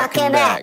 Welcome back.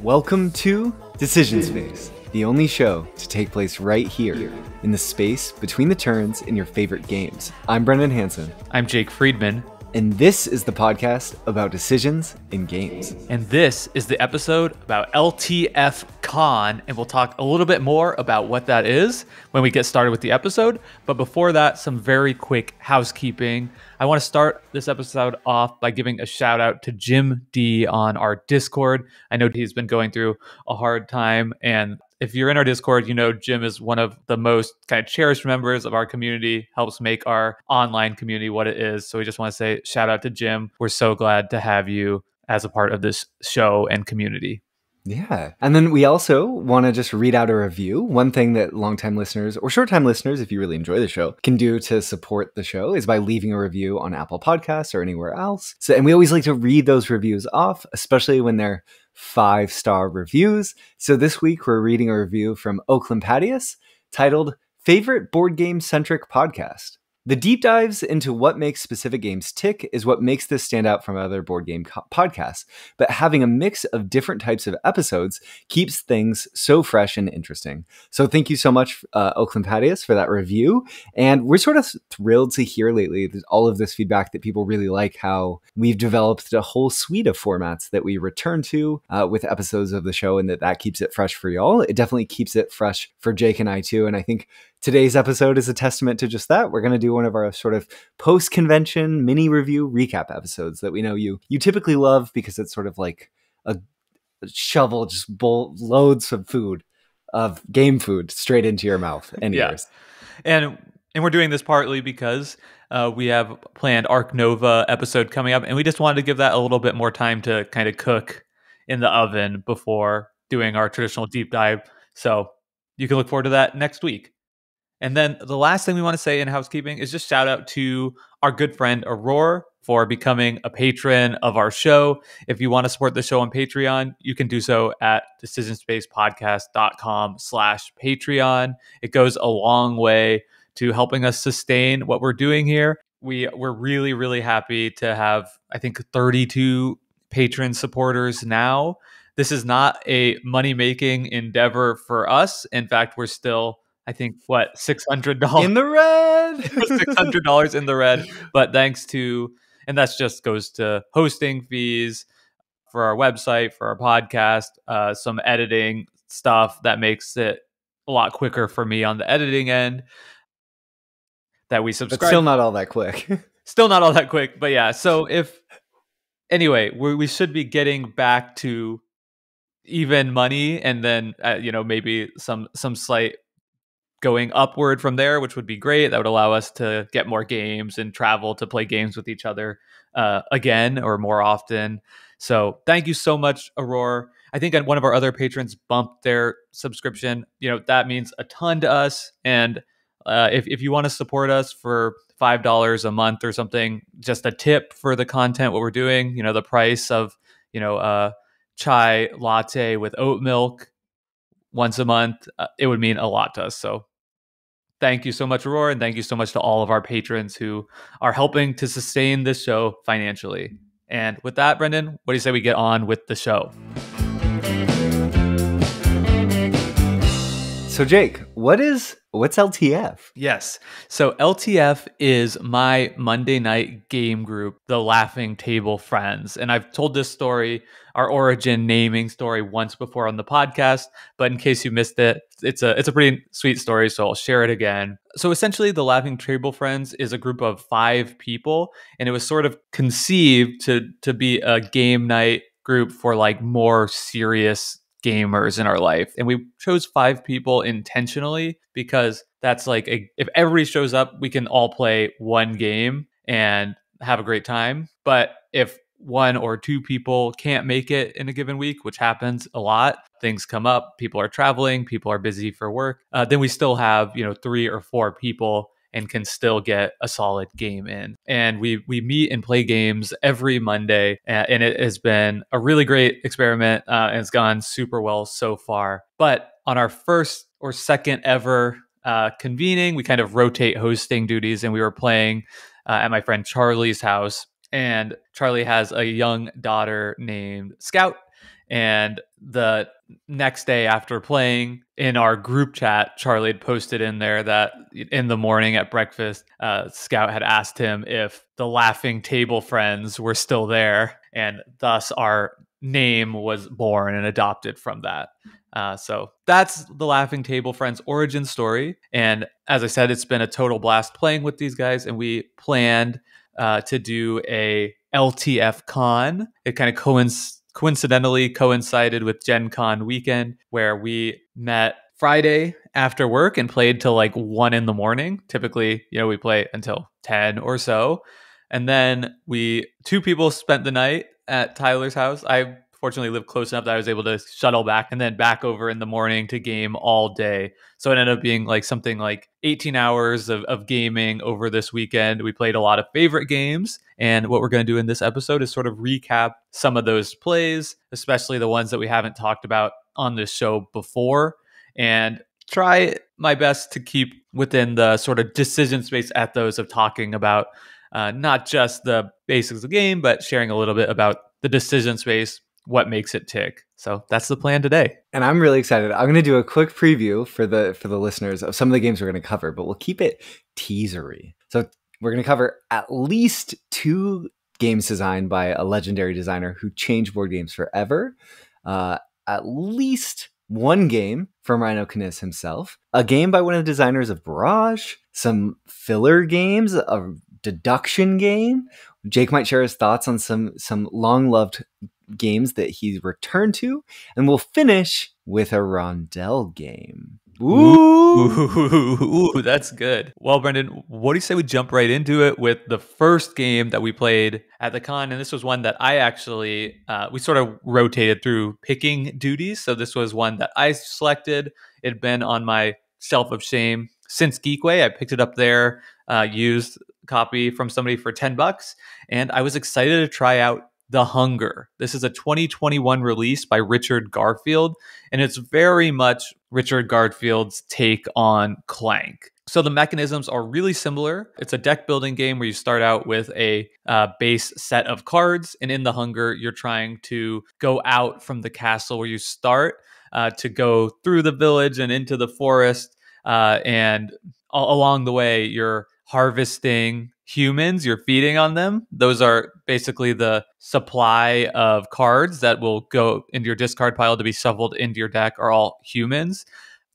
Welcome to Decision Space, the only show to take place right here in the space between the turns in your favorite games. I'm Brendan Hanson, I'm Jake Friedman, and this is the podcast about decisions in games. and this is the episode about LTF Con, and we'll talk a little bit more about what that is when we get started with the episode. But before that, some very quick housekeeping. I want to start this episode off by giving a shout out to Jim D on our Discord. I know he's been going through a hard time, and if you're in our Discord, you know Jim is one of the most kind of cherished members of our community, helps make our online community what it is. So we just want to say shout out to Jim. We're so glad to have you as a part of this show and community. Yeah. And then we also want to just read out a review. One thing that longtime listeners or short time listeners, if you really enjoy the show, can do to support the show is by leaving a review on Apple Podcasts or anywhere else. So, and we always like to read those reviews off, especially when they're five star reviews. So this week we're reading a review from Oakland Patius titled Favorite Board Game Centric Podcast. The deep dives into what makes specific games tick is what makes this stand out from other board game podcasts. But having a mix of different types of episodes keeps things so fresh and interesting. So thank you so much, uh, Oakland Patius, for that review. And we're sort of thrilled to hear lately all of this feedback that people really like how we've developed a whole suite of formats that we return to uh, with episodes of the show, and that that keeps it fresh for y'all. It definitely keeps it fresh for Jake and I too. And I think Today's episode is a testament to just that. We're going to do one of our sort of post-convention mini review recap episodes that we know you you typically love because it's sort of like a shovel just bowl loads of food of game food straight into your mouth and Yeah. ears. And and we're doing this partly because uh, we have planned Ark Nova episode coming up, and we just wanted to give that a little bit more time to kind of cook in the oven before doing our traditional deep dive. So you can look forward to that next week. And then the last thing we want to say in housekeeping is just shout out to our good friend Aurora for becoming a patron of our show. If you want to support the show on Patreon, you can do so at decisionspacepodcast.com slash Patreon. It goes a long way to helping us sustain what we're doing here. We we're really, really happy to have, I think, 32 patron supporters now. This is not a money-making endeavor for us. In fact, we're still, I think, what, $600 In the red. six hundred dollars in the red. But thanks to, and that's just goes to hosting fees for our website, for our podcast, uh, some editing stuff that makes it a lot quicker for me on the editing end. That we but subscribe. still not all that quick. Still not all that quick, but yeah. So if anyway, we we should be getting back to even money, and then uh, you know maybe some some slight going upward from there, which would be great. That would allow us to get more games and travel to play games with each other uh, again or more often. So thank you so much, Aurora. I think one of our other patrons bumped their subscription. You know that means a ton to us, and uh, if if you want to support us for five dollars a month or something, just a tip for the content what we're doing. You know the price of you know a chai latte with oat milk once a month. Uh, it would mean a lot to us. So thank you so much, Aurora, and thank you so much to all of our patrons who are helping to sustain this show financially. And with that, Brendan, what do you say we get on with the show? So Jake, what is what's LTF? Yes. So LTF is my Monday night game group, the Laughing Table Friends. And I've told this story, our origin naming story once before on the podcast, but in case you missed it, it's a it's a pretty sweet story, so I'll share it again. So essentially the Laughing Table Friends is a group of 5 people and it was sort of conceived to to be a game night group for like more serious gamers in our life. And we chose five people intentionally because that's like a, if everybody shows up, we can all play one game and have a great time. But if one or two people can't make it in a given week, which happens a lot, things come up, people are traveling, people are busy for work, uh, then we still have, you know, three or four people and can still get a solid game in. And we we meet and play games every Monday, and it has been a really great experiment, uh, and it's gone super well so far. But on our first or second ever uh, convening, we kind of rotate hosting duties, and we were playing uh, at my friend Charlie's house. And Charlie has a young daughter named Scout, And the next day after playing in our group chat, Charlie had posted in there that in the morning at breakfast, uh, Scout had asked him if the laughing table friends were still there. And thus our name was born and adopted from that. Uh, so that's the Laughing Table Friends origin story. And as I said, it's been a total blast playing with these guys. And we planned uh, to do a LTF con. It kind of coincides coincidentally coincided with Gen Con weekend where we met Friday after work and played till like one in the morning. Typically, you know, we play until 10 or so. And then we, two people spent the night at Tyler's house. I fortunately live close enough that I was able to shuttle back and then back over in the morning to game all day. So it ended up being like something like 18 hours of, of gaming over this weekend. We played a lot of favorite games. And what we're going to do in this episode is sort of recap some of those plays, especially the ones that we haven't talked about on this show before, and try my best to keep within the sort of decision space ethos of talking about uh, not just the basics of the game, but sharing a little bit about the decision space what makes it tick. So that's the plan today. And I'm really excited. I'm going to do a quick preview for the for the listeners of some of the games we're going to cover, but we'll keep it teasery. So we're going to cover at least two games designed by a legendary designer who changed board games forever. Uh, at least one game from Reiner Knizia himself, a game by one of the designers of Barrage, some filler games, a deduction game. Jake might share his thoughts on some some long loved games that he's returned to, and we'll finish with a Rondel game. Ooh. Ooh, Ooh, that's good. Well, Brendan, what do you say we jump right into it with the first game that we played at the con? And this was one that I actually, uh, we sort of rotated through picking duties. So this was one that I selected. It had been on my shelf of shame since Geekway. I picked it up there, uh, used copy from somebody for 10 bucks, and I was excited to try out the Hunger. This is a 2021 release by Richard Garfield, and it's very much Richard Garfield's take on Clank. So the mechanisms are really similar. It's a deck building game where you start out with a uh, base set of cards, and in the Hunger, you're trying to go out from the castle where you start uh, to go through the village and into the forest. Uh, and along the way, you're harvesting humans, you're feeding on them. Those are basically the supply of cards that will go into your discard pile to be shuffled into your deck are all humans.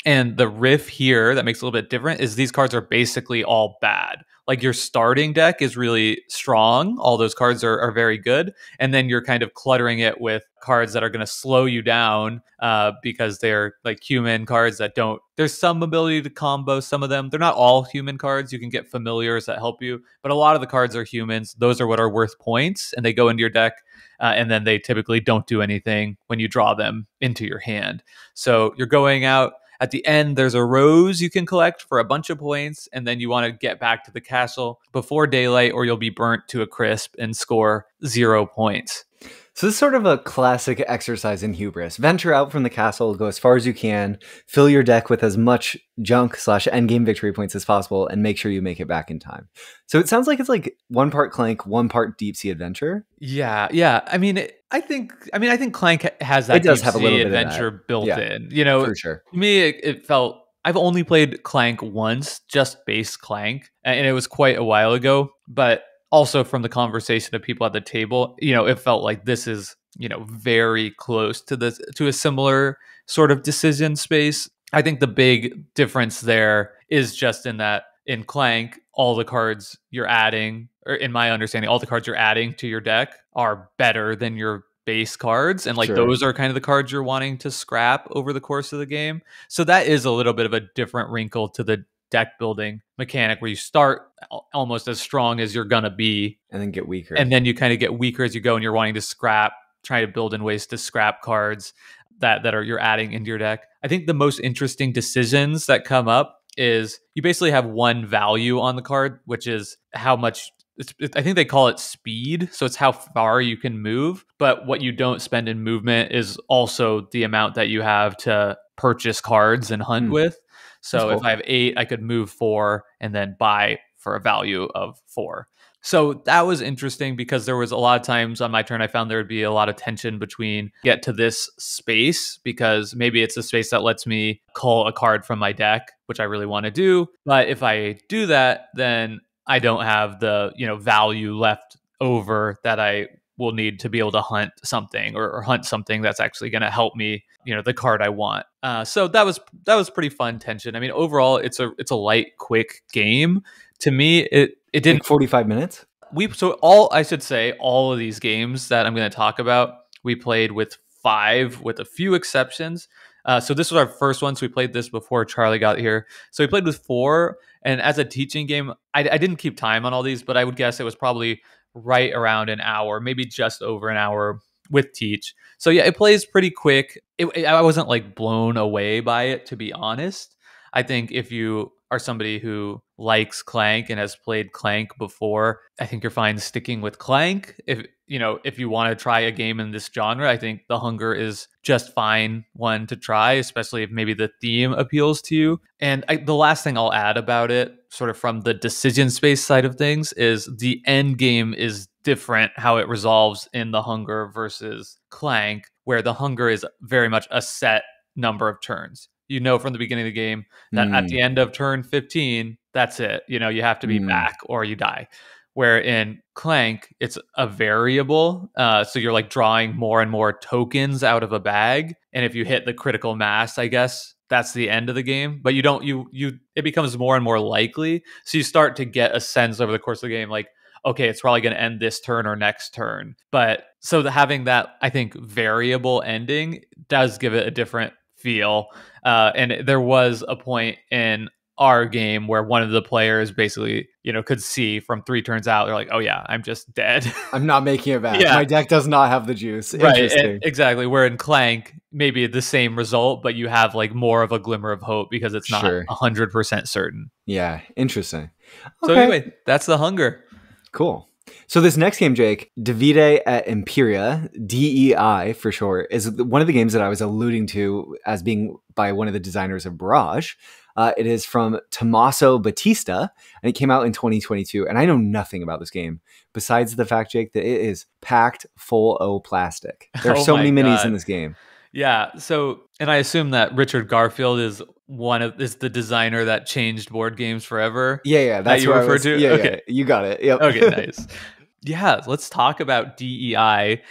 And the riff here that makes a little bit different is these cards are basically all bad like your starting deck is really strong. All those cards are, are very good. And then you're kind of cluttering it with cards that are going to slow you down uh, because they're like human cards that don't, there's some ability to combo some of them. They're not all human cards. You can get familiars that help you, but a lot of the cards are humans. Those are what are worth points and they go into your deck. Uh, and then they typically don't do anything when you draw them into your hand. So you're going out at the end, there's a rose you can collect for a bunch of points, and then you want to get back to the castle before daylight, or you'll be burnt to a crisp and score zero points. So this is sort of a classic exercise in hubris. Venture out from the castle, go as far as you can, fill your deck with as much junk slash endgame victory points as possible, and make sure you make it back in time. So it sounds like it's like one part Clank, one part Deep Sea Adventure. Yeah, yeah. I mean, I think, I mean, I think Clank has that. It does have a little adventure built yeah, in. You know, for sure. To me, it, it felt. I've only played Clank once, just base Clank, and it was quite a while ago. But also from the conversation of people at the table, you know, it felt like this is, you know, very close to this to a similar sort of decision space. I think the big difference there is just in that in Clank, all the cards you're adding, or in my understanding, all the cards you're adding to your deck are better than your base cards and like sure. those are kind of the cards you're wanting to scrap over the course of the game. So that is a little bit of a different wrinkle to the deck building mechanic where you start almost as strong as you're gonna be and then get weaker. and then you kind of get weaker as you go and you're wanting to scrap try to build in ways to scrap cards that that are you're adding into your deck. I think the most interesting decisions that come up is you basically have one value on the card which is how much I think they call it speed. So it's how far you can move. But what you don't spend in movement is also the amount that you have to purchase cards and hunt mm. with. So That's if I have eight, I could move four and then buy for a value of four. So that was interesting because there was a lot of times on my turn I found there would be a lot of tension between get to this space because maybe it's a space that lets me call a card from my deck, which I really want to do. But if I do that, then I don't have the, you know, value left over that I will need to be able to hunt something or, or hunt something that's actually going to help me you know the card i want uh, so that was that was pretty fun tension i mean overall it's a it's a light quick game to me it it didn't Like 45 minutes? we so all I should say all of these games that I'm going to talk about we played with five with a few exceptions. Uh, so this was our first one. So we played this before Charlie got here. So we played with four, and as a teaching game, I, I didn't keep time on all these, but I would guess it was probably right around an hour, maybe just over an hour with teach. So yeah, it plays pretty quick. It, it- I wasn't like blown away by it, to be honest. I think if you are somebody who likes Clank and has played Clank before, I think you're fine sticking with Clank. If you know, if you want to try a game in this genre, I think The Hunger is just fine one to try, especially if maybe the theme appeals to you. And I, the last thing I'll add about it, sort of from the decision space side of things, is the end game is different how it resolves in The Hunger versus Clank, where The Hunger is very much a set number of turns. You know from the beginning of the game that at Mm. the end of turn 15, that's it. You know, you have to be Mm. back or you die. Where in Clank, it's a variable. Uh, so you're like drawing more and more tokens out of a bag. And if you hit the critical mass, I guess that's the end of the game. But you don't, you, you, it becomes more and more likely. So you start to get a sense over the course of the game, like, okay, it's probably going to end this turn or next turn. But so the, having that, I think, variable ending does give it a different feel. Uh, and there was a point in our game where one of the players basically, you know, could see from three turns out, they're like, oh, yeah, I'm just dead. I'm not making it back. Yeah. My deck does not have the juice. right. And- exactly. Where in Clank, maybe the same result, but you have like more of a glimmer of hope because it's not Sure. 100% certain. yeah, interesting. So, Okay. anyway, that's the hunger. Cool. So this next game, Jake, Divide et Impera, DEI for short, is one of the games that I was alluding to as being by one of the designers of Barrage. Uh, it is from Tommaso Battista, and it came out in 2022. And I know nothing about this game besides the fact, Jake, that it is packed full of plastic. There are Oh so many minis God. in this game. Yeah. So, and I assume that Richard Garfield is one of is the designer that changed board games forever. Yeah, yeah, that's you what refer to? Yeah, Okay. yeah, you got it. Yep. Okay, nice. Yeah, let's talk about DEI.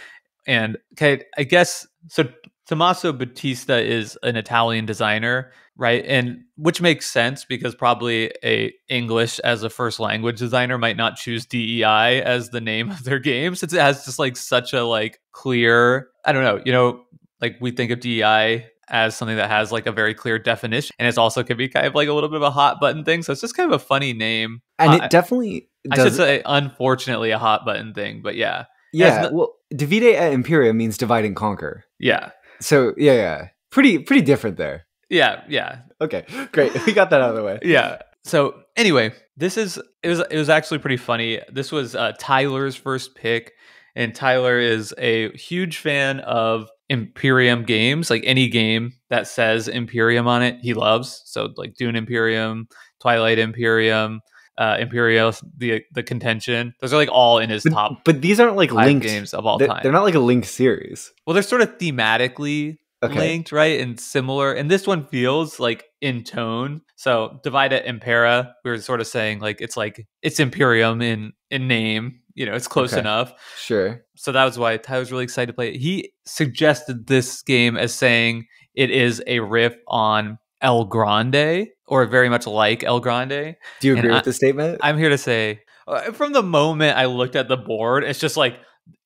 And okay, I guess so. Tommaso Battista is an Italian designer, right? And which makes sense because probably a English as a first language designer might not choose DEI as the name of their game since it has just like such a like clear, I don't know, you know, like we think of DEI as something that has like a very clear definition and it's also can be kind of like a little bit of a hot button thing. So it's just kind of a funny name. and Uh, it definitely I should say, unfortunately, a hot button thing, but yeah, yeah. well, Divide et Impera means divide and conquer. yeah, So yeah, yeah, pretty pretty different there. Yeah, yeah, Okay, great. We got that out of the way. yeah. So anyway, this is it was it was actually pretty funny. This was uh, Tyler's first pick, and Tyler is a huge fan of Imperium games. Like any game that says Imperium on it, he loves. So like Dune Imperium, Twilight Imperium, uh, Imperial, the the contention. Those are like all in his But, top but these aren't like linked. games of all They're, time. they're not like a linked series. Well, they're sort of thematically Okay. linked, right? And similar. And this one feels like in tone. So Divide et Impera. We were sort of saying like it's like it's Imperium in in name. You know, it's close Okay. enough. Sure. So that was why Ty was really excited to play it. He suggested this game as saying it is a riff on El Grande, or very much like El Grande. Do you And agree I- with the statement? I'm here to say, uh, from the moment I looked at the board, it's just like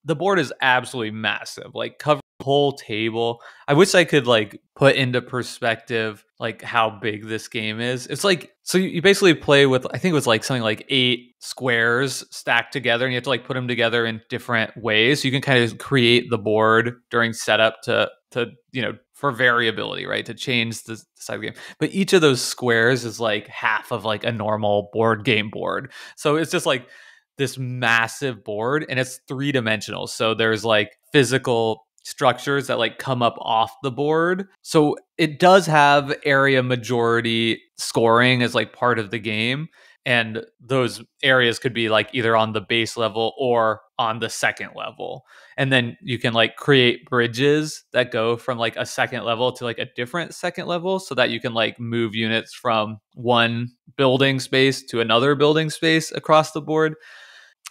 the board is absolutely massive, like cover whole table. I wish I could like put into perspective like how big this game is. It's like so you basically play with I think it was like something like eight squares stacked together, and you have to like put them together in different ways. So you can kind of create the board during setup to to you know for variability, right? To change the, the side of the game. But each of those squares is like half of like a normal board game board. So it's just like this massive board and it's three dimensional. So there's like physical structures that like come up off the board. So it does have area majority scoring as like part of the game. And those areas could be like either on the base level or on the second level. And then you can like create bridges that go from like a second level to like a different second level so that you can like move units from one building space to another building space across the board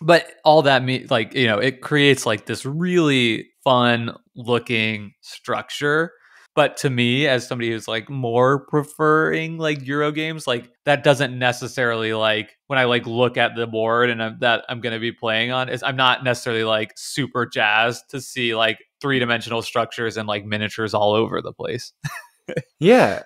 but all that means like you know it creates like this really fun looking structure. But to me as somebody who's like more preferring like euro games like that doesn't necessarily like when i like look at the board and I'm, that i'm going to be playing on is i'm not necessarily like super jazzed to see like three-dimensional structures and like miniatures all over the place. Yeah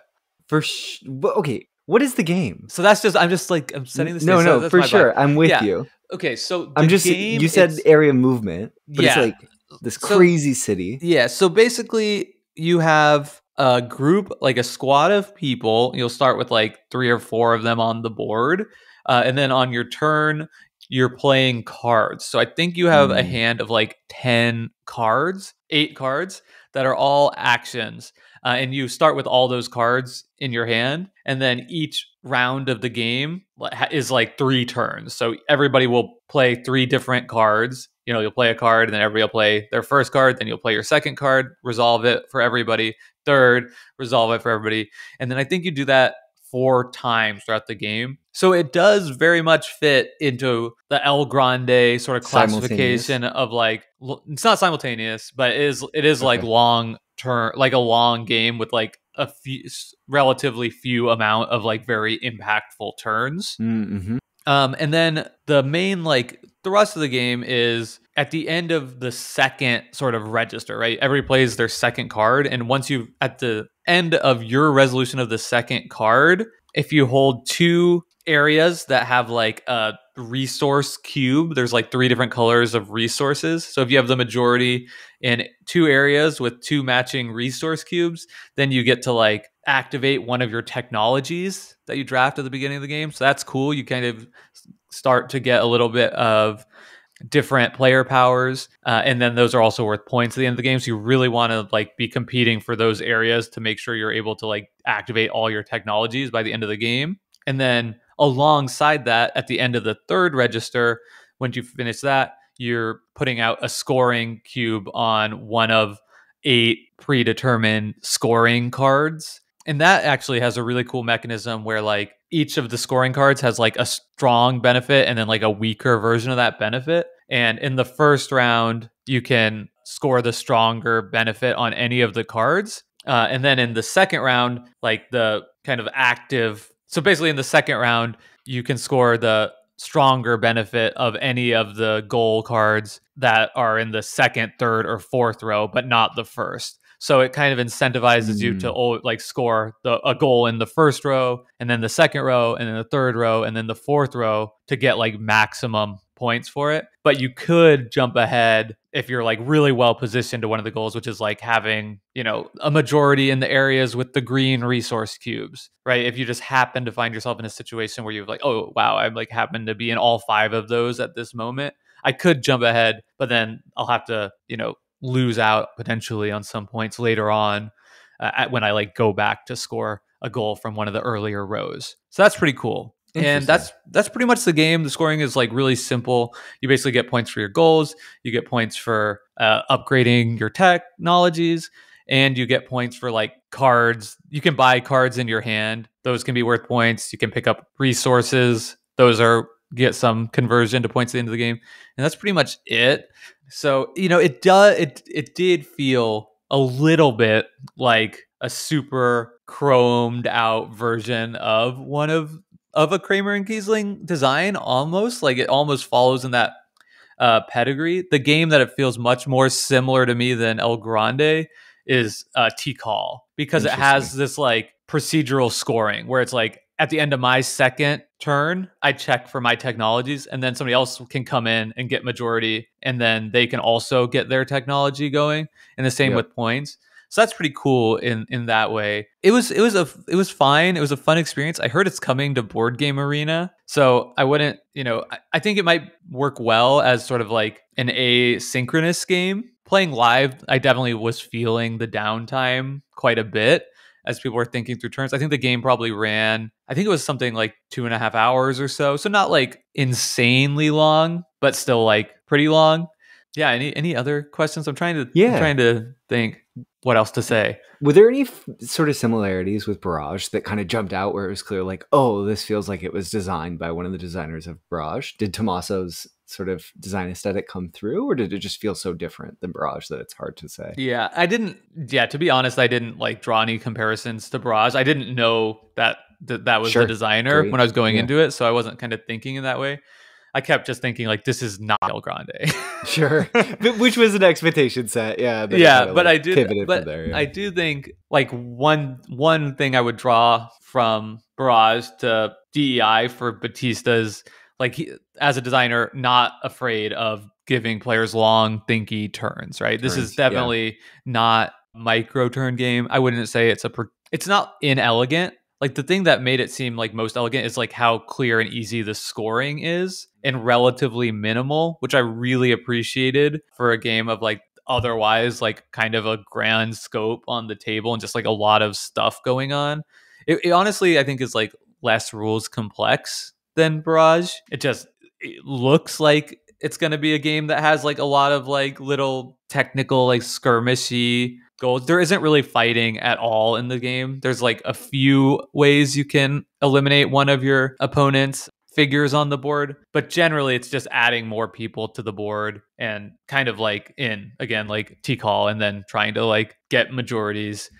for sh- okay what is the game? So that's just i'm just like i'm setting this no so no for sure i'm with Yeah. you. Okay so i'm just game, you said area movement but Yeah. it's like this So- crazy city Yeah. So basically, you have a group, like a squad of people. You'll start with like three or four of them on the board. Uh, and then on your turn, you're playing cards. So I think you have a Mm. hand of like 10 cards, eight cards that are all actions. Uh, and you start with all those cards in your hand. And then each round of the game is like three turns. So everybody will play three different cards. You know, you'll play a card, and then everybody will play their first card. Then you'll play your second card, resolve it for everybody. Third, resolve it for everybody. And then I think you do that four times throughout the game. So it does very much fit into the El Grande sort of classification of like it's not simultaneous, but it is it is like long term, like a long game with like a few relatively few amount of like very impactful turns. mm-hmm. Um, and then the main like the rest of the game is at the end of the second sort of register, right? Everybody plays their second card, and once you at the end of your resolution of the second card, if you hold two areas that have like a resource cube, there's like three different colors of resources. So if you have the majority in two areas with two matching resource cubes, then you get to like activate one of your technologies that you draft at the beginning of the game. So that's cool. You kind of start to get a little bit of different player powers uh, and then those are also worth points at the end of the game so you really want to like be competing for those areas to make sure you're able to like activate all your technologies by the end of the game and then alongside that at the end of the third register once you finish that you're putting out a scoring cube on one of eight predetermined scoring cards. And that actually has a really cool mechanism where like each of the scoring cards has like a strong benefit and then like a weaker version of that benefit. And in the first round you can score the stronger benefit on any of the cards. Uh, and then in the second round like the kind of active so basically in the second round you can score the stronger benefit of any of the goal cards that are in the second third or fourth row but not the first so it kind of incentivizes you to Mm. oh, like score the a goal in the first row, and then the second row, and then the third row, and then the fourth row to get like maximum points for it. But you could jump ahead if you're like really well positioned to one of the goals, which is like having you know a majority in the areas with the green resource cubes, right? If you just happen to find yourself in a situation where you're like, oh wow, I'm like happen to be in all five of those at this moment. I could jump ahead, but then I'll have to, you know, lose out potentially on some points later on uh, at, when I like go back to score a goal from one of the earlier rows. So that's pretty cool. And that's that's pretty much the game. The scoring is like really simple. You basically get points for your goals, you get points for uh, upgrading your technologies, and you get points for like cards. You can buy cards in your hand; those can be worth points. You can pick up resources; those are get some conversion to points at the end of the game, and that's pretty much it. So you know, it does it it did feel a little bit like a super chromed out version of one of of a Kramer and Kiesling design, almost like it almost follows in that uh, pedigree. The game that it feels much more similar to me than El Grande is uh, Tikal because it has this like procedural scoring where it's like at the end of my second turn, I check for my technologies, and then somebody else can come in and get majority, and then they can also get their technology going. And the same Yep. with points. So that's pretty cool in in that way. It was it was a it was fine. It was a fun experience. I heard it's coming to Board Game Arena, so I wouldn't you know I, I think it might work well as sort of like an asynchronous game playing live, I definitely was feeling the downtime quite a bit as people were thinking through turns. I think the game probably ran, I think it was something like two and a half hours or so. So not like insanely long, but still like pretty long. Yeah. Any any other questions? I'm trying to Yeah. I'm trying to think what else to say. Were there any f- sort of similarities with Barrage that kind of jumped out where it was clear, like, oh, this feels like it was designed by one of the designers of Barrage? Did Tommaso's sort of design aesthetic come through, or did it just feel so different than Barrage that it's hard to say? Yeah, I didn't. Yeah, to be honest, I didn't like draw any comparisons to Barrage. I didn't know that that, that was Sure. the designer Agreed. when I was going Yeah. into it, so I wasn't kind of thinking in that way. I kept just thinking like, this is not El Grande. Sure, which was an expectation set, yeah. yeah, kinda, but like, I do. But there. Yeah. I do think like one one thing I would draw from Barrage to DEI for Battista's like he, as a designer, not afraid of giving players long, thinky turns. Right. This Turns, is yeah. definitely not micro turn game. I wouldn't say it's a. It's not inelegant. Like the thing that made it seem like most elegant is like how clear and easy the scoring is and relatively minimal, which I really appreciated for a game of like otherwise like kind of a grand scope on the table and just like a lot of stuff going on. It, it honestly, I think, is like less rules complex than Barrage. It just it looks like it's going to be a game that has like a lot of like little technical like skirmishy goals. There isn't really fighting at all in the game. There's like a few ways you can eliminate one of your opponent's figures on the board, but generally it's just adding more people to the board and kind of like in again like Tikal and then trying to like get majorities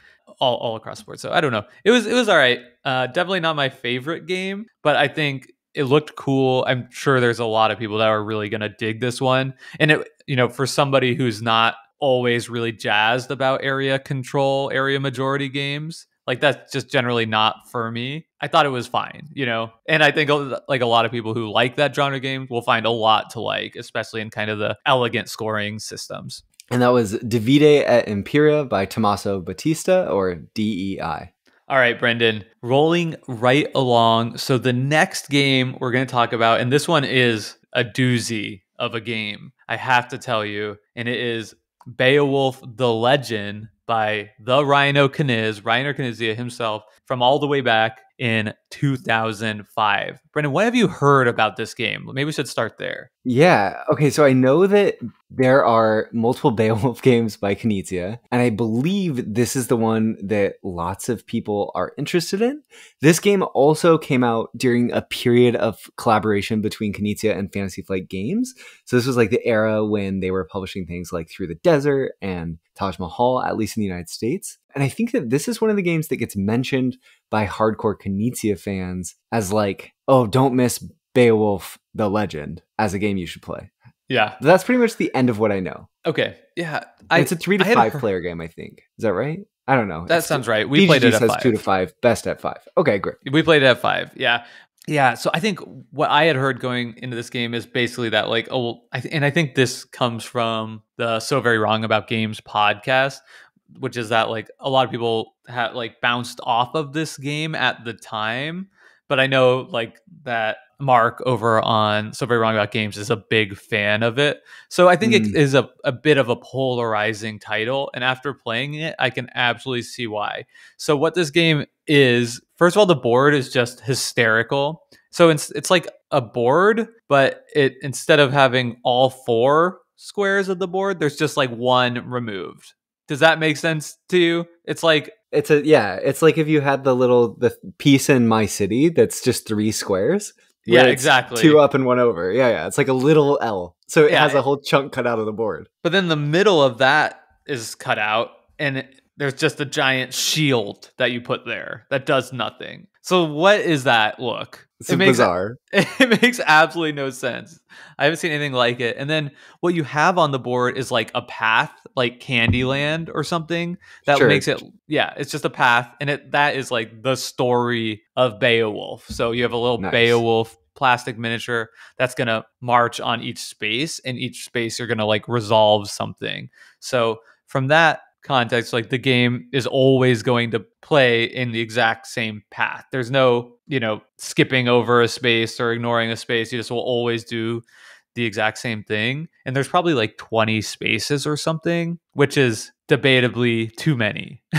all, all across the board. So I don't know. It was it was all right. Uh, definitely not my favorite game, but I think it looked cool. I'm sure there's a lot of people that are really gonna dig this one. And it you know for somebody who's not always really jazzed about area control, area majority games. Like that's just generally not for me. I thought it was fine, you know. And I think like a lot of people who like that genre game will find a lot to like, especially in kind of the elegant scoring systems. and that was Divide et Impera by Tommaso Battista, or DEI. All right, Brendan, rolling right along. So the next game we're going to talk about, and this one is a doozy of a game, I have to tell you, and it is Beowulf the Legend by the Rhino Kniz, Reiner Knizia himself, from all the way back in 2005. Brendan, what have you heard about this game? Maybe we should start there. Yeah. Okay. So I know that there are multiple Beowulf games by Knizia, and I believe this is the one that lots of people are interested in. This game also came out during a period of collaboration between Knizia and Fantasy Flight Games. So this was like the era when they were publishing things like Through the Desert and Taj Mahal, at least in the United States. And I think that this is one of the games that gets mentioned by hardcore Knizia fans as like, oh, don't miss Beowulf the Legend as a game you should play. Yeah. That's pretty much the end of what I know. Okay. Yeah. it's a three to I five player game, I think. Is that right? I don't know. That It's- sounds right. We played it BGG at says five. two to five, best at five. Okay, great. We played it at five. Yeah. Yeah. So I think what I had heard going into this game is basically that, like, oh, I th- and I think this comes from the So Very Wrong About Games podcast, which is that, like, a lot of people had, like, bounced off of this game at the time. But I know, like, that Mark over on So Very Wrong About Games is a big fan of it. So I think Mm. it is a, a bit of a polarizing title. And after playing it, I can absolutely see why. So what this game is, first of all, the board is just hysterical. So it's it's like a board, but it instead of having all four squares of the board, there's just like one removed. Does that make sense to you? It's like It's a yeah. It's like if you had the little the piece in my city that's just three squares. Yeah, exactly. Two up and one over. Yeah, yeah. It's like a little L. So it Yeah, has a whole chunk cut out of the board. But then the middle of that is cut out, and it, there's just a giant shield that you put there that does nothing. So what is that look? It's it makes bizarre. it makes absolutely no sense. I haven't seen anything like it. And then what you have on the board is like a path, like Candyland or something that Sure. makes it yeah, it's just a path and it that is like the story of Beowulf. So you have a little Nice. Beowulf plastic miniature that's going to march on each space and each space you're going to like resolve something. So from that context like the game is always going to play in the exact same path. There's no, you know, skipping over a space or ignoring a space. You just will always do the exact same thing. And there's probably like 20 spaces or something, which is debatably too many.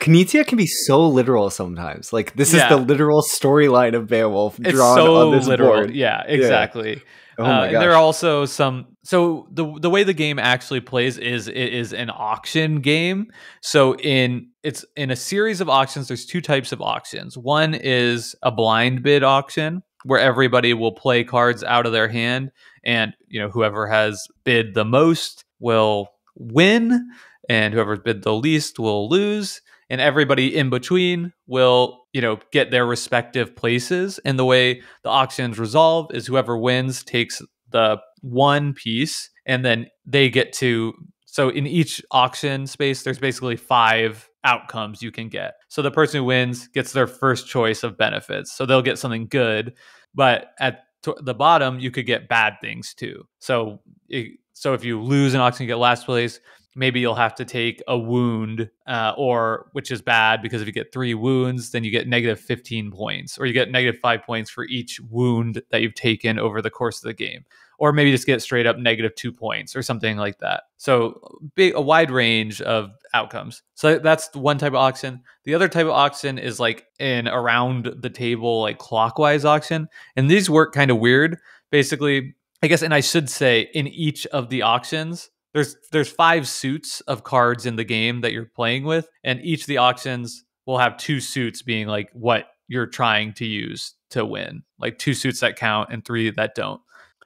Knizia can be so literal sometimes. Like this Yeah. is the literal storyline of Beowulf it's drawn so on this literal. board. Yeah, exactly. Oh Uh, my and gosh. there are also some. So the the way the game actually plays is it is an auction game. So in it's in a series of auctions. There's two types of auctions. One is a blind bid auction where everybody will play cards out of their hand, and you know whoever has bid the most will win, and whoever bid the least will lose. And everybody in between will, you know, get their respective places. And the way the auctions resolve is whoever wins takes the one piece and then they get to so in each auction space there's basically five outcomes you can get. So the person who wins gets their first choice of benefits. So they'll get something good but at t- the bottom you could get bad things too. So it, so if you lose an auction you get last place maybe you'll have to take a wound uh, or which is bad because if you get three wounds then you get negative 15 points or you get negative five points for each wound that you've taken over the course of the game or maybe just get straight up negative two points or something like that. So big a wide range of outcomes. So that's one type of auction the other type of auction is like an around the table like clockwise auction and these work kind of weird. Basically i guess and i should say in each of the auctions there's there's five suits of cards in the game that you're playing with and each of the auctions will have two suits being like what you're trying to use to win like two suits that count and three that don't.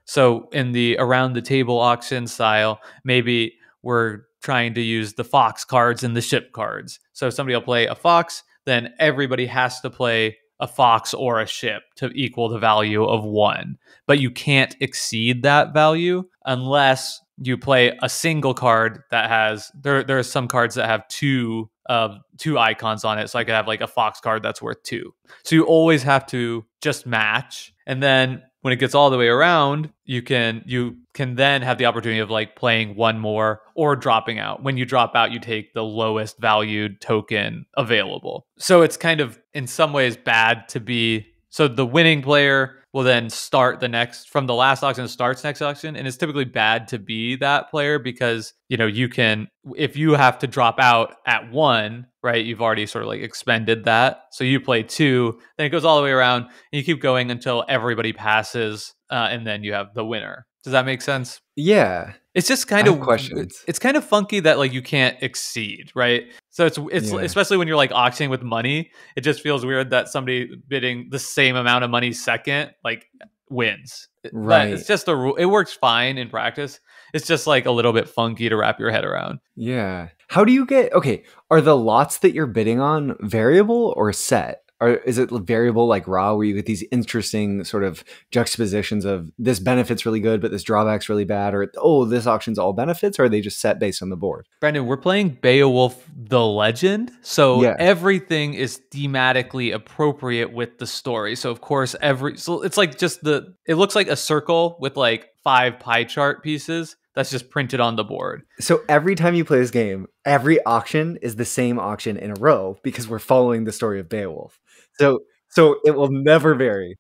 So in the around the table auction style maybe we're trying to use the fox cards and the ship cards. So somebody will play a fox then everybody has to play a fox or a ship to equal the value of one. But you can't exceed that value unless you play a single card that has there there are some cards that have two of two icons on it. So i could have like a fox card that's worth two. So you always have to just match. And then when it gets all the way around you can you can then have the opportunity of like playing one more or dropping out. When you drop out you take the lowest valued token available. So it's kind of in some ways bad to be so the winning player will then start the next from the last auction starts next auction. And it's typically bad to be that player because you know you can if you have to drop out at one right you've already sort of like expended that. So you play two then it goes all the way around and you keep going until everybody passes uh, and then you have the winner. Does that make sense? Yeah. It's just kind of questions. It's kind of funky that like you can't exceed, right? So it's it's Yeah. especially when you're like auctioning with money, it just feels weird that somebody bidding the same amount of money second like wins. Right. it's just a rule. It works fine in practice. It's just like a little bit funky to wrap your head around. Yeah. How do you get okay? Are the lots that you're bidding on variable or set? Or is it variable like Ra where you get these interesting sort of juxtapositions of this benefit's really good, but this drawback's really bad, or oh, this auction's all benefits, or are they just set based on the board? Brendan, we're playing Beowulf the Legend. So Yeah. everything is thematically appropriate with the story. So of course every so it's like just the it looks like a circle with like five pie chart pieces that's just printed on the board. So every time you play this game, every auction is the same auction in a row because we're following the story of Beowulf. So so it will never vary.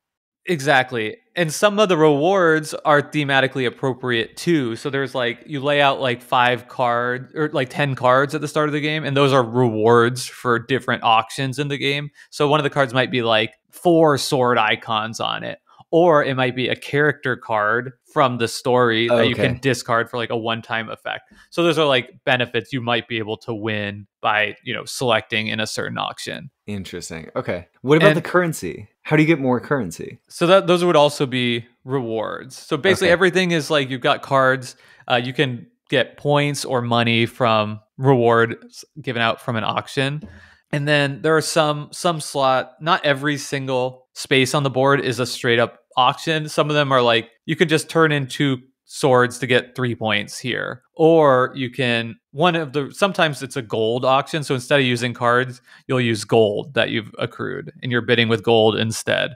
Exactly. And some of the rewards are thematically appropriate too. So there's like you lay out like five cards or like 10 cards at the start of the game and those are rewards for different auctions in the game. So one of the cards might be like four sword icons on it or it might be a character card from the story that you can discard for like a one-time effect. So those are like benefits you might be able to win by, you know, selecting in a certain auction. Interesting. Okay. What about And- the currency? How do you get more currency? So that those would also be rewards. So basically, Okay. everything is like you've got cards. Uh, you can get points or money from rewards given out from an auction, and then there are some some slot. Not every single space on the board is a straight up auction. Some of them are like you can just turn in two swords to get three points here or you can one of the sometimes it's a gold auction so instead of using cards you'll use gold that you've accrued and you're bidding with gold instead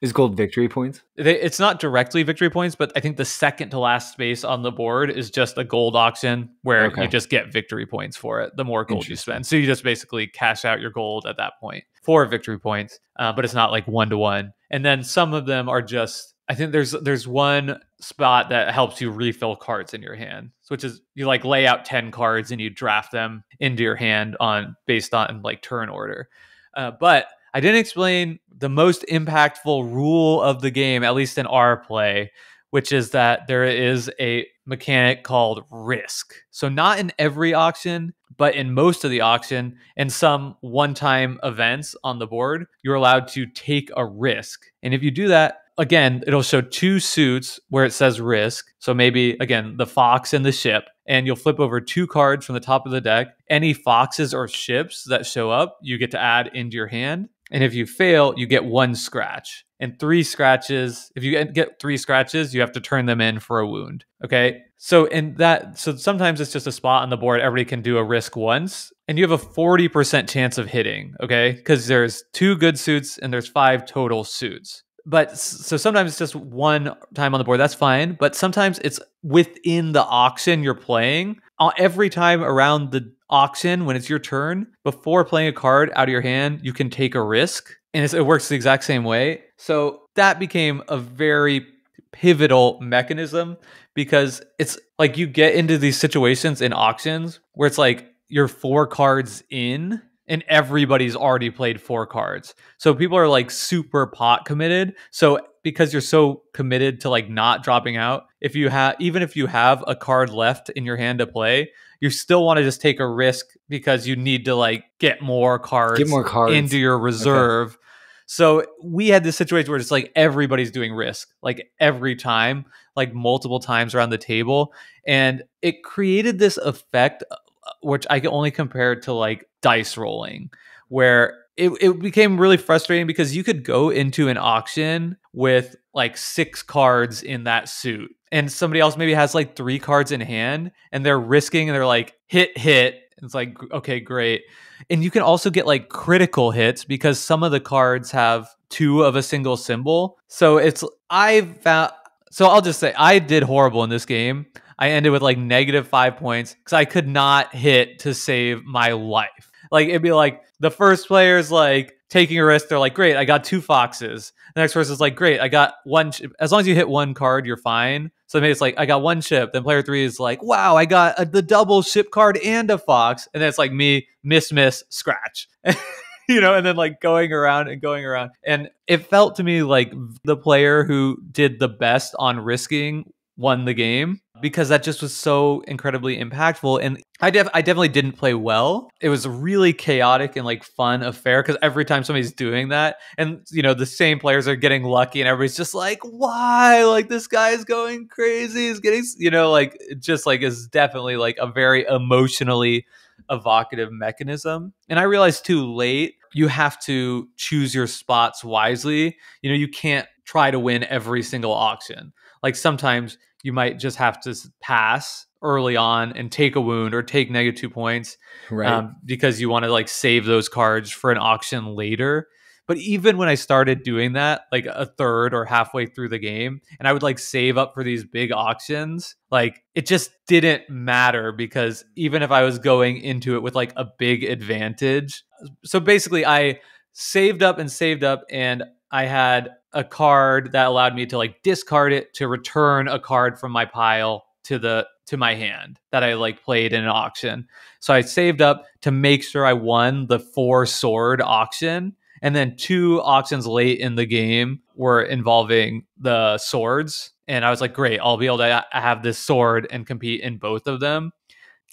Is gold victory points? it's not directly victory points, but I think the second to last space on the board is just a gold auction where Okay. you just get victory points for it. The more gold you spend, so you just basically cash out your gold at that point for victory points. Uh, but it's not like one to one. And then some of them are just I think there's there's one spot that helps you refill cards in your hand, which is you like lay out ten cards and you draft them into your hand on based on like turn order. Uh, but I didn't explain the most impactful rule of the game, at least in our play, which is that there is a mechanic called risk. So not in every auction, but in most of the auction and some one-time events on the board, you're allowed to take a risk. And if you do that, again, it'll show two suits where it says risk. So maybe again, the fox and the ship, and you'll flip over two cards from the top of the deck. Any foxes or ships that show up, you get to add into your hand. And if you fail, you get one scratch. And three scratches, if you get three scratches, you have to turn them in for a wound. Okay. So in that, so sometimes it's just a spot on the board. Everybody can do a risk once, and you have a 40% chance of hitting. Okay. Because there's two good suits and there's five total suits but so sometimes it's just one time on the board that's fine but sometimes it's within the auction you're playing uh, every time around the auction when it's your turn before playing a card out of your hand you can take a risk and it works the exact same way so that became a very pivotal mechanism because it's like you get into these situations in auctions where it's like you're four cards in and everybody's already played four cards. So people are like super pot committed. So because you're so committed to like not dropping out, if you have even if you have a card left in your hand to play, you still want to just take a risk because you need to like get more cards, get more cards into your reserve. Okay. So we had this situation where it's like everybody's doing risk, like every time, like multiple times around the table. And it created this effect uh, which I can only compare to like dice rolling, where it, it became really frustrating because you could go into an auction with like six cards in that suit and somebody else maybe has like three cards in hand and they're risking and they're like hit hit. It's like okay great. And you can also get like critical hits because some of the cards have two of a single symbol. So it's i found so i'll just say i did horrible in this game. I ended with like negative five points because I could not hit to save my life. Like it'd be like the first player's like taking a risk. They're like, great, I got two foxes. The next person's like, great, I got one. As long as you hit one card, you're fine. So maybe it's like, I got one chip. Then player three is like, wow, I got a, the double ship card and a fox. And then it's like me, miss, miss, scratch. you know, and then like going around and going around. And it felt to me like the player who did the best on risking won the game because that just was so incredibly impactful. And I def- I definitely didn't play well. It was a really chaotic and like fun affair because every time somebody's doing that, and you know the same players are getting lucky, and everybody's just like, "Why? Like this guy's going crazy. He's getting, you know, like just like is definitely like a very emotionally evocative mechanism." And I realized too late you have to choose your spots wisely. You know, you can't try to win every single auction. Like sometimes you might just have to pass early on and take a wound or take negative two points right. um, because you want to like save those cards for an auction later but even when i started doing that like a third or halfway through the game and i would like save up for these big auctions like it just didn't matter because even if i was going into it with like a big advantage so basically i saved up and saved up and i had a card that allowed me to like discard it to return a card from my pile to the to my hand that I like played in an auction. So I saved up to make sure I won the four sword auction. And then two auctions late in the game were involving the swords. And I was like, great, I'll be able to uh, have this sword and compete in both of them.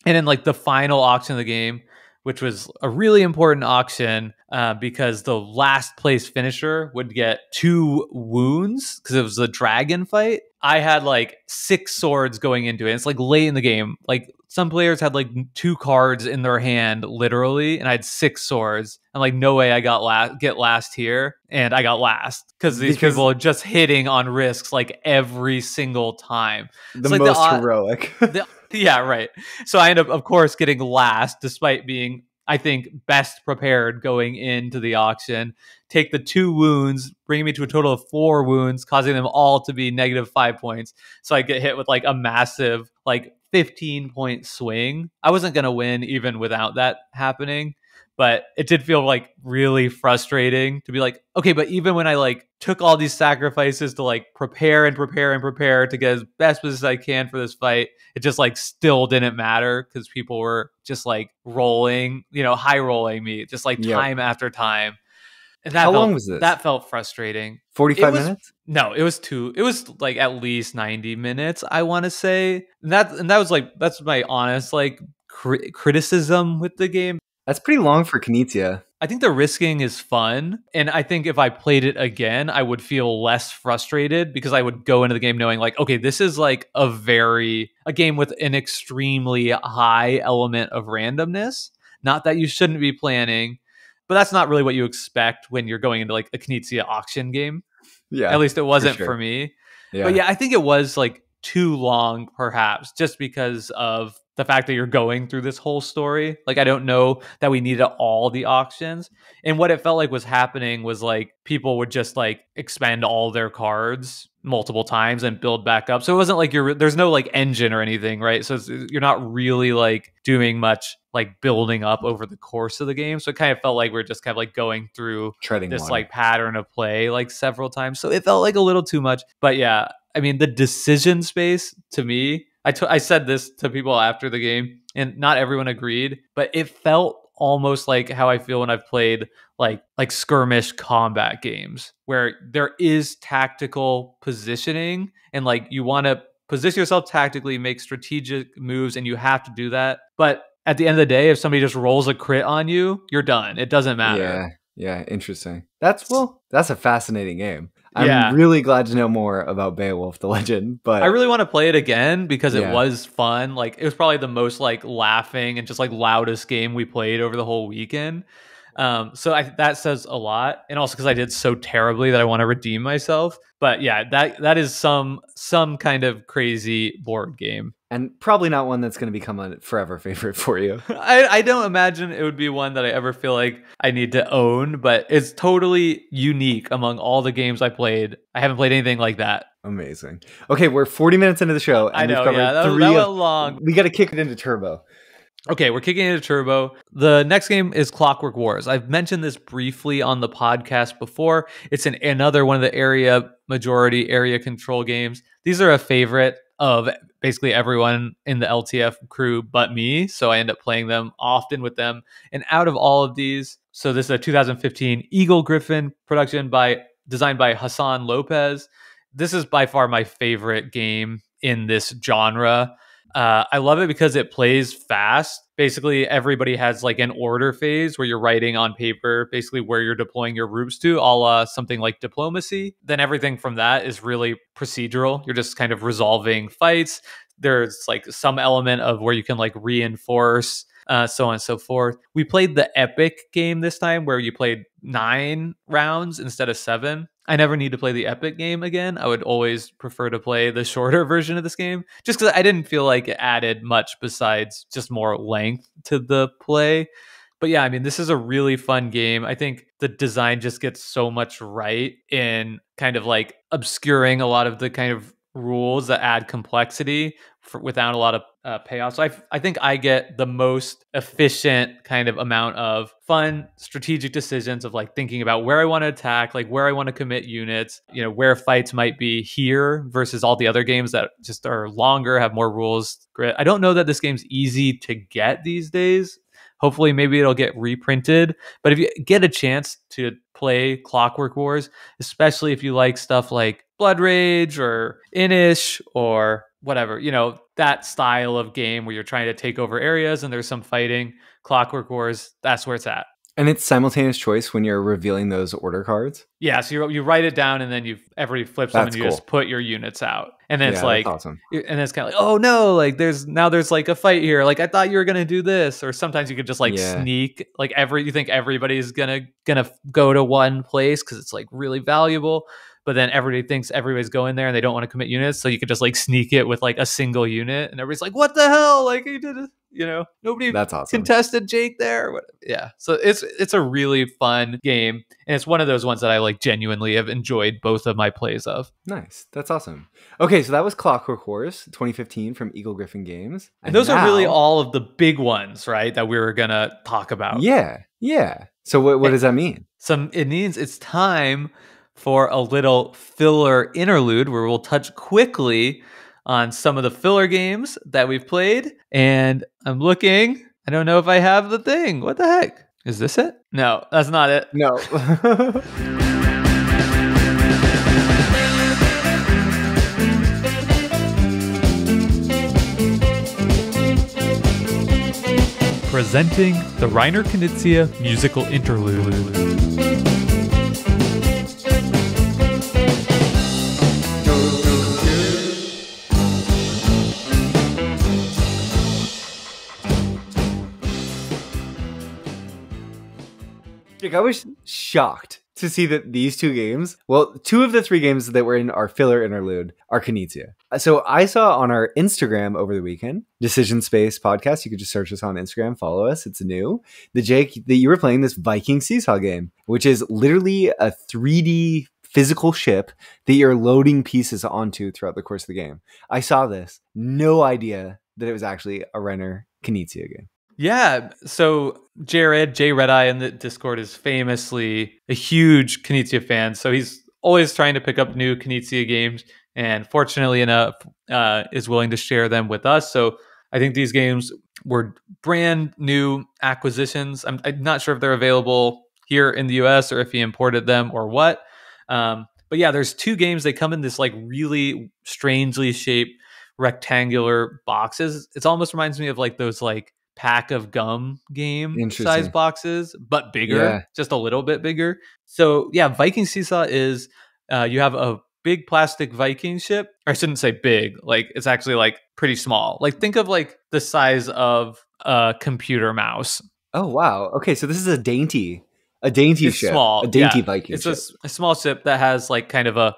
And then like the final auction of the game, which was a really important auction uh, because the last place finisher would get two wounds because it was a dragon fight. I had like six swords going into it. It's like late in the game. Like some players had like two cards in their hand, literally, and I had six swords. I'm like, no way, I got last, get last here, and I got last because these because people are just hitting on risks like every single time. The most the, heroic. the, yeah, right. So I end up, of course, getting last despite being, I think, best prepared going into the auction. Take the two wounds, bringing me to a total of four wounds, causing them all to be negative five points. So I get hit with like a massive, like 15 point swing. I wasn't going to win even without that happening. But it did feel like really frustrating to be like, okay, but even when I like took all these sacrifices to like prepare and prepare and prepare to get as best as I can for this fight, it just like still didn't matter because people were just like rolling, you know, high rolling me just like Yep. time after time. And that How felt, long was this? That felt frustrating. 45 was- minutes? No, it was two. It was like at least ninety minutes. I want to say and that, and that was like that's my honest like cri- criticism with the game. That's pretty long for Knizia. I think the risking is fun, and I think if I played it again, I would feel less frustrated because I would go into the game knowing like, okay, this is like a very a game with an extremely high element of randomness. Not that you shouldn't be planning, but that's not really what you expect when you're going into like a Knizia auction game. Yeah. At least it wasn't sure. for me. yeah. But yeah, I think it was like too long, perhaps, just because of the fact that you're going through this whole story. Like, I don't know that we needed all the auctions. And what it felt like was happening was like people would just like expend all their cards multiple times and build back up. So it wasn't like you're there's no like engine or anything, right? So it's, uh, you're not really like doing much like building up over the course of the game. So it kind of felt like we're just kind of like going through Treading this water. like pattern of play like several times. So it felt like a little too much. But yeah, I mean the decision space to me, I t- I said this to people after the game, and not everyone agreed, but it felt almost like how I feel when I've played like like skirmish combat games where there is tactical positioning and like you want to position yourself tactically, make strategic moves, and you have to do that. But at the end of the day, if somebody just rolls a crit on you, you're done. It doesn't matter. Yeah. Yeah. Interesting. That's, well, that's a fascinating game. I'm Yeah. really glad to know more about Beowulf the Legend, but I really want to play it again because it Yeah. was fun. Like it was probably the most like laughing and just like loudest game we played over the whole weekend. Um, so I, that says a lot, and also because I did so terribly that I want to redeem myself. But yeah, that that is some some kind of crazy board game. And probably not one that's going to become a forever favorite for you. I, I don't imagine it would be one that I ever feel like I need to own, but it's totally unique among all the games I played. I haven't played anything like that. Amazing. Okay, we're 40 minutes into the show, and I know, we've covered yeah, that, three that of- long. We got to kick it into turbo. Okay, we're kicking into Turbo. The next game is Clockwork Wars. I've mentioned this briefly on the podcast before. It's an, another one of the area majority area control games. These are a favorite of basically everyone in the LTF crew but me. So I end up playing them often with them. And out of all of these, so this is a 2015 Eagle Gryphon production by designed by Hassan Lopez. This is by far my favorite game in this genre. Uh, I love it because it plays fast. Basically, everybody has like an order phase where you're writing on paper, basically where you're deploying your groups to, a la something like diplomacy. Then everything from that is really procedural. You're just kind of resolving fights. There's like some element of where you can like reinforce, uh, so on and so forth. We played the epic game this time where you played nine rounds instead of seven. I never need to play the epic game again. I would always prefer to play the shorter version of this game just because I didn't feel like it added much besides just more length to the play. But yeah, I mean, this is a really fun game. I think the design just gets so much right in kind of like obscuring a lot of the kind of rules that add complexity for, without a lot of uh, payoff. So I, I think I get the most efficient kind of amount of fun strategic decisions of like thinking about where I want to attack, like where I want to commit units, you know, where fights might be here versus all the other games that just are longer, have more rules. Grit. I don't know that this game's easy to get these days. Hopefully, maybe it'll get reprinted. But if you get a chance to play Clockwork Wars, especially if you like stuff like Blood Rage or Inis or whatever, you know, that style of game where you're trying to take over areas and there's some fighting, Clockwork Wars, that's where it's at. And it's simultaneous choice when you're revealing those order cards. Yeah, so you, you write it down and then you every flips them and you just put your units out. And then yeah, it's like awesome. and then it's kind of like, oh no, like there's now there's like a fight here. Like I thought you were gonna do this, or sometimes you could just like Yeah. sneak. Like every you think everybody's gonna gonna go to one place because it's like really valuable, but then everybody thinks everybody's going there and they don't want to commit units, so you could just like sneak it with like a single unit, and everybody's like, what the hell? Like you did it, you know? Nobody That's awesome. contested Jake there. Yeah, so it's it's a really fun game, and it's one of those ones that I like genuinely have enjoyed both of my plays of. Nice. That's awesome. Okay, so that was Clockwork Wars 2015 from Eagle Gryphon Games. And those are really all of the big ones, right? That we were gonna talk about. Yeah. Yeah. So what what does that mean? Some it means it's time for a little filler interlude where we'll touch quickly on some of the filler games that we've played. And I'm looking. I don't know if I have the thing. What the heck? Is this it? No, that's not it. No. Presenting the Reiner Knizia musical interlude. Like, I was shocked to see that these two games, well, two of the three games that were in our filler interlude are Knizia. So I saw on our Instagram over the weekend, Decision Space podcast. You could just search us on Instagram, follow us. It's new. The Jake that you were playing this Viking Seesaw game, which is literally a 3D physical ship that you're loading pieces onto throughout the course of the game. I saw this, no idea that it was actually a Reiner Knizia game. Yeah. So Jared, J Red Eye in the Discord is famously a huge Knizia fan. So he's always trying to pick up new Knizia games and fortunately enough uh, is willing to share them with us. So I think these games were brand new acquisitions. I'm, I'm not sure if they're available here in the US or if he imported them or what. Um, but yeah, there's two games. They come in this like really strangely shaped rectangular boxes. It almost reminds me of like those like pack of gum game size boxes, but bigger, Yeah. just a little bit bigger. So yeah, Viking Seesaw is uh, you have a big plastic Viking ship. I shouldn't say big, like it's actually like pretty small. Like think of like the size of a computer mouse. Oh wow. Okay, so this is a dainty, a dainty It's ship, small, a dainty yeah. Viking It's ship. a, a small ship that has like kind of a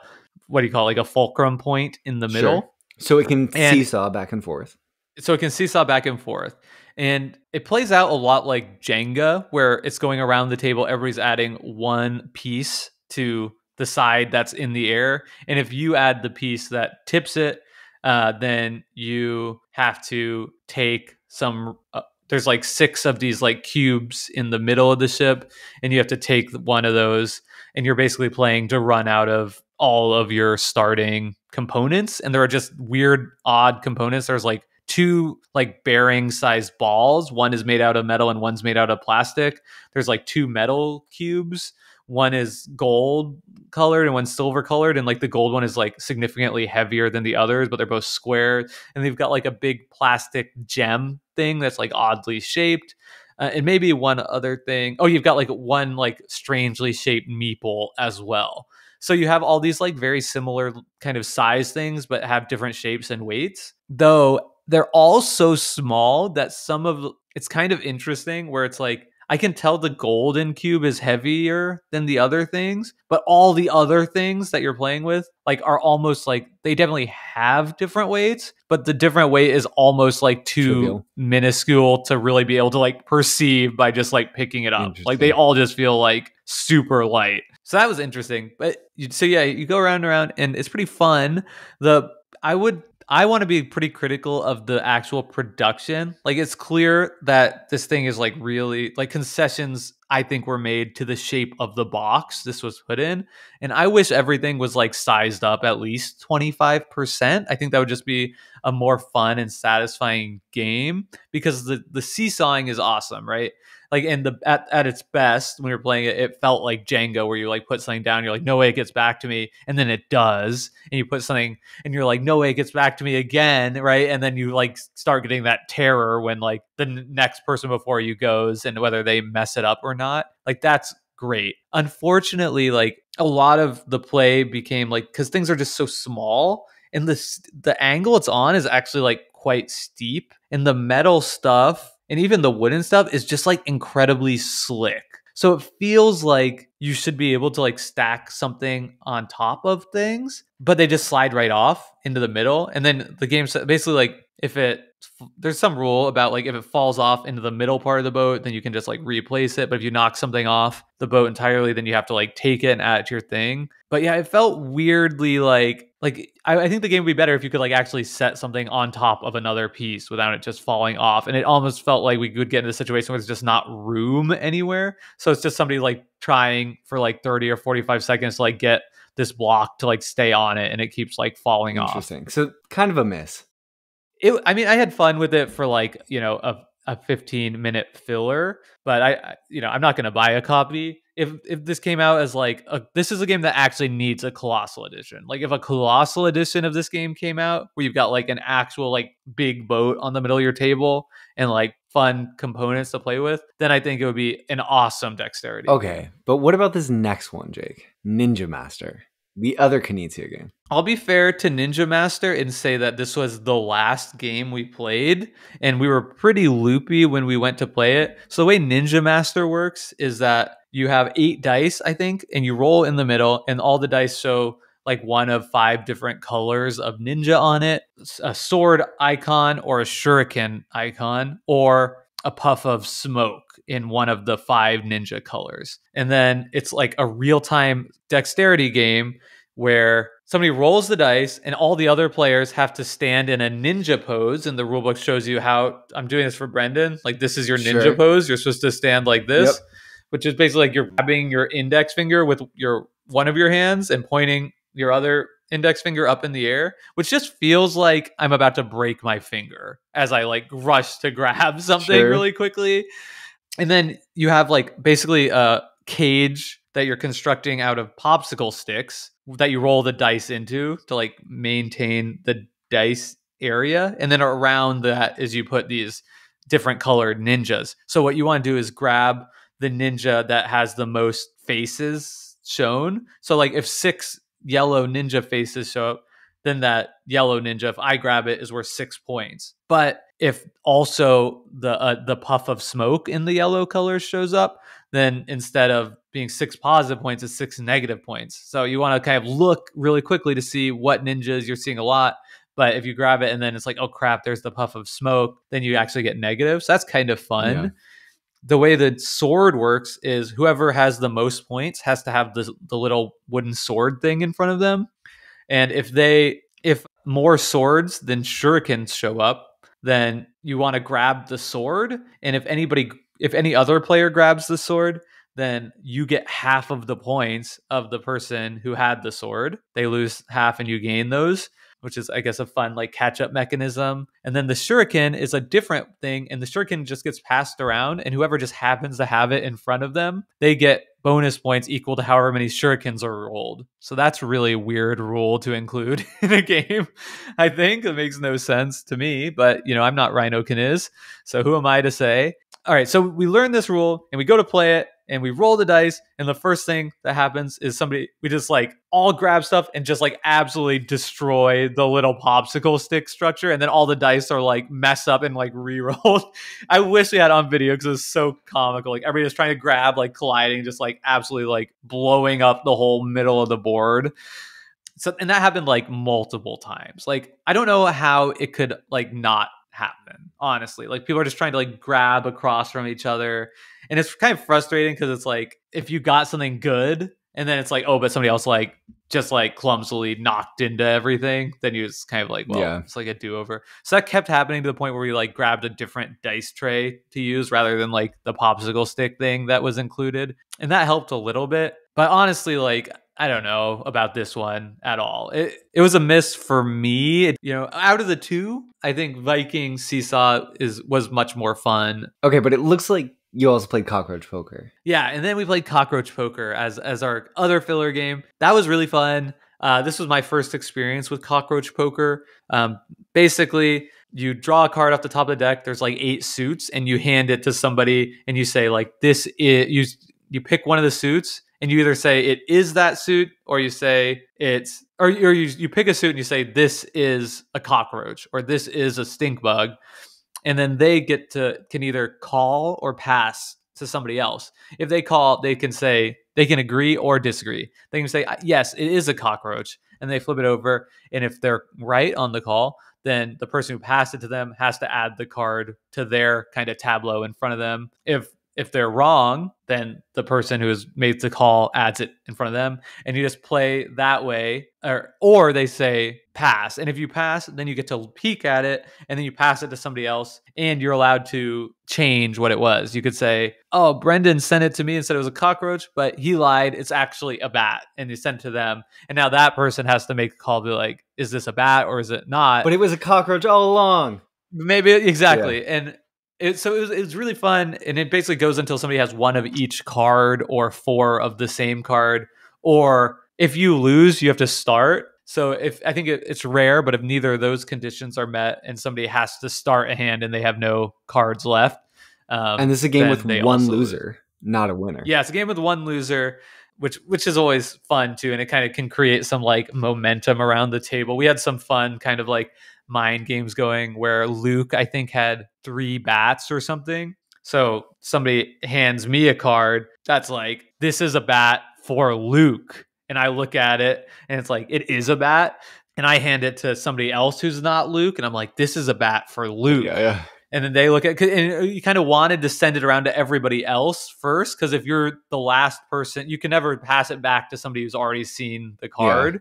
what do you call it, like a fulcrum point in the Sure. middle. so it can And- seesaw back and forth. so it can seesaw back and forth. And it plays out a lot like Jenga, where it's going around the table, everybody's adding one piece to the side that's in the air. And if you add the piece that tips it, uh, then you have to take some. Uh, there's like six of these like cubes in the middle of the ship, and you have to take one of those, and you're basically playing to run out of all of your starting components. And there are just weird, odd components. There's like two like bearing sized balls. One is made out of metal and one's made out of plastic. There's like two metal cubes. One is gold colored and one's silver colored. And like the gold one is like significantly heavier than the others, but they're both square. And they've got like a big plastic gem thing that's like oddly shaped. Uh, and maybe one other thing. Oh, you've got like one like strangely shaped meeple as well. So you have all these like very similar kind of size things, but have different shapes and weights. Though they're all so small that some of it's kind of interesting where it's like I can tell the golden cube is heavier than the other things, but all the other things that you're playing with like are almost like they definitely have different weights, but the different weight is almost like too Trivial. minuscule to really be able to like perceive by just like picking it up. Like they all just feel like super light. So that was interesting. But you, so yeah, you go around and around and it's pretty fun. The I would I want to be pretty critical of the actual production. Like it's clear that this thing is like really like concessions I think were made to the shape of the box this was put in. And I wish everything was like sized up at least 25%. I think that would just be a more fun and satisfying game because the the seesawing is awesome, right? Like in the at, at its best when you're playing it, it felt like Jenga where you like put something down, you're like, no way it gets back to me, and then it does, and you put something and you're like, no way it gets back to me again, right? And then you like start getting that terror when like the next person before you goes and whether they mess it up or not. Like that's great. Unfortunately, like a lot of the play became like because things are just so small and the s- the angle it's on is actually like quite steep and the metal stuff and even the wooden stuff is just like incredibly slick so it feels like you should be able to like stack something on top of things, but they just slide right off into the middle. And then the game basically like if it there's some rule about like if it falls off into the middle part of the boat, then you can just like replace it. But if you knock something off the boat entirely, then you have to like take it and add it to your thing. But yeah, it felt weirdly like like I, I, think the game would be better if you could like actually set something on top of another piece without it just falling off. And it almost felt like we could get into a situation where there's just not room anywhere. So it's just somebody like trying for like 30 or 45 seconds to like get this block to like stay on it and it keeps like falling Interesting. off. So kind of a miss it i mean i had fun with it for like you know a, a 15 minute filler but I, you know i'm not going to buy a copy. If if this came out as like a, this is a game that actually needs a colossal edition. Like if a colossal edition of this game came out where you've got like an actual like big boat on the middle of your table and like fun components to play with then i think it would be an awesome dexterity. Okay but what about this next one jake? Ninja master the other Knizia game. I'll be fair to Ninja Master and say that this was the last game we played, and we were pretty loopy when we went to play it. So the way Ninja Master works is that you have eight dice, I think, and you roll in the middle, and all the dice show like one of five different colors of ninja on it a sword icon or a shuriken icon or a puff of smoke in one of the five ninja colors. And then it's like a real time dexterity game where somebody rolls the dice and all the other players have to stand in a ninja pose. And the rulebook shows you how I'm doing this for Brendan. Like, this is your ninja sure. pose. You're supposed to stand like this, yep. which is basically like you're grabbing your index finger with your one of your hands and pointing your other index finger up in the air, which just feels like I'm about to break my finger as I like rush to grab something sure. really quickly. And then you have like basically a cage that you're constructing out of popsicle sticks that you roll the dice into to like maintain the dice area. And then around that is you put these different colored ninjas. So what you want to do is grab the ninja that has the most faces shown. So like if six yellow ninja faces show up, then that yellow ninja, if I grab it, is worth six points. But if also the uh, the puff of smoke in the yellow color shows up, then instead of being six positive points, it's six negative points. So you want to kind of look really quickly to see what ninjas you're seeing a lot. But if you grab it and then it's like, oh crap, there's the puff of smoke, then you actually get negative. So that's kind of fun. Yeah the way the sword works is whoever has the most points has to have the, the little wooden sword thing in front of them and if they if more swords than shurikens show up then you want to grab the sword and if anybody if any other player grabs the sword then you get half of the points of the person who had the sword. They lose half and you gain those which is, I guess, a fun like catch up mechanism. And then the shuriken is a different thing, and the shuriken just gets passed around, and whoever just happens to have it in front of them, they get bonus points equal to however many shurikens are rolled. So that's really weird rule to include in a game. I think it makes no sense to me, but you know, I'm not Reiner Knizia, so who am I to say? All right, so we learn this rule and we go to play it and we roll the dice and the first thing that happens is somebody we just like all grab stuff and just like absolutely destroy the little popsicle stick structure and then all the dice are like messed up and like re-rolled. I wish we had on video because it's so comical like everybody's trying to grab like colliding just like absolutely like blowing up the whole middle of the board. So and that happened like multiple times. Like i don't know how it could like not happen honestly like people are just trying to like grab across from each other and it's kind of frustrating because it's like if you got something good and then it's like oh but somebody else like just like clumsily knocked into everything then you just kind of like well yeah. it's like a do-over so that kept happening to the point where we like grabbed a different dice tray to use rather than like the popsicle stick thing that was included and that helped a little bit but honestly like I don't know about this one at all. It it was a miss for me. It, you know, out of the two, I think Viking Seesaw is was much more fun. Okay, but it looks like you also played Cockroach Poker. Yeah, and then we played Cockroach Poker as as our other filler game. That was really fun. Uh, this was my first experience with Cockroach Poker. Um, basically, you draw a card off the top of the deck. There's like eight suits, and you hand it to somebody, and you say like, "This is." You you pick one of the suits, and you either say it is that suit, or you say it's, or, or you you pick a suit and you say this is a cockroach, or this is a stink bug and then they get to can either call or pass to somebody else. If they call, they can say they can agree or disagree. They can say yes, it is a cockroach, and they flip it over. And if they're right on the call, then the person who passed it to them has to add the card to their kind of tableau in front of them. If if they're wrong, then the person who has made the call adds it in front of them, and you just play that way. Or, or they say pass, and if you pass, then you get to peek at it, and then you pass it to somebody else, and you're allowed to change what it was. You could say, "Oh, Brendan sent it to me and said it was a cockroach, but he lied. It's actually a bat," and you sent it to them, and now that person has to make a call, be like, "Is this a bat or is it not?" But it was a cockroach all along. Maybe exactly, yeah. and it, so it was, it was really fun, and it basically goes until somebody has one of each card or four of the same card, or if you lose, you have to start. So if I think it, it's rare, but if neither of those conditions are met, and somebody has to start a hand and they have no cards left, um, and this is a game with one loser, lose. not a winner. Yeah, it's a game with one loser which which is always fun too and it kind of can create some like momentum around the table we had some fun kind of like mind games going where luke i think had three bats or something. So somebody hands me a card that's like this is a bat for luke. And i look at it and it's like it is a bat. And i hand it to somebody else who's not luke and i'm like this is a bat for luke. Yeah, yeah. And then they look at and uh, you kind of wanted to send it around to everybody else first because if you're the last person you can never pass it back to somebody who's already seen the card. Yeah.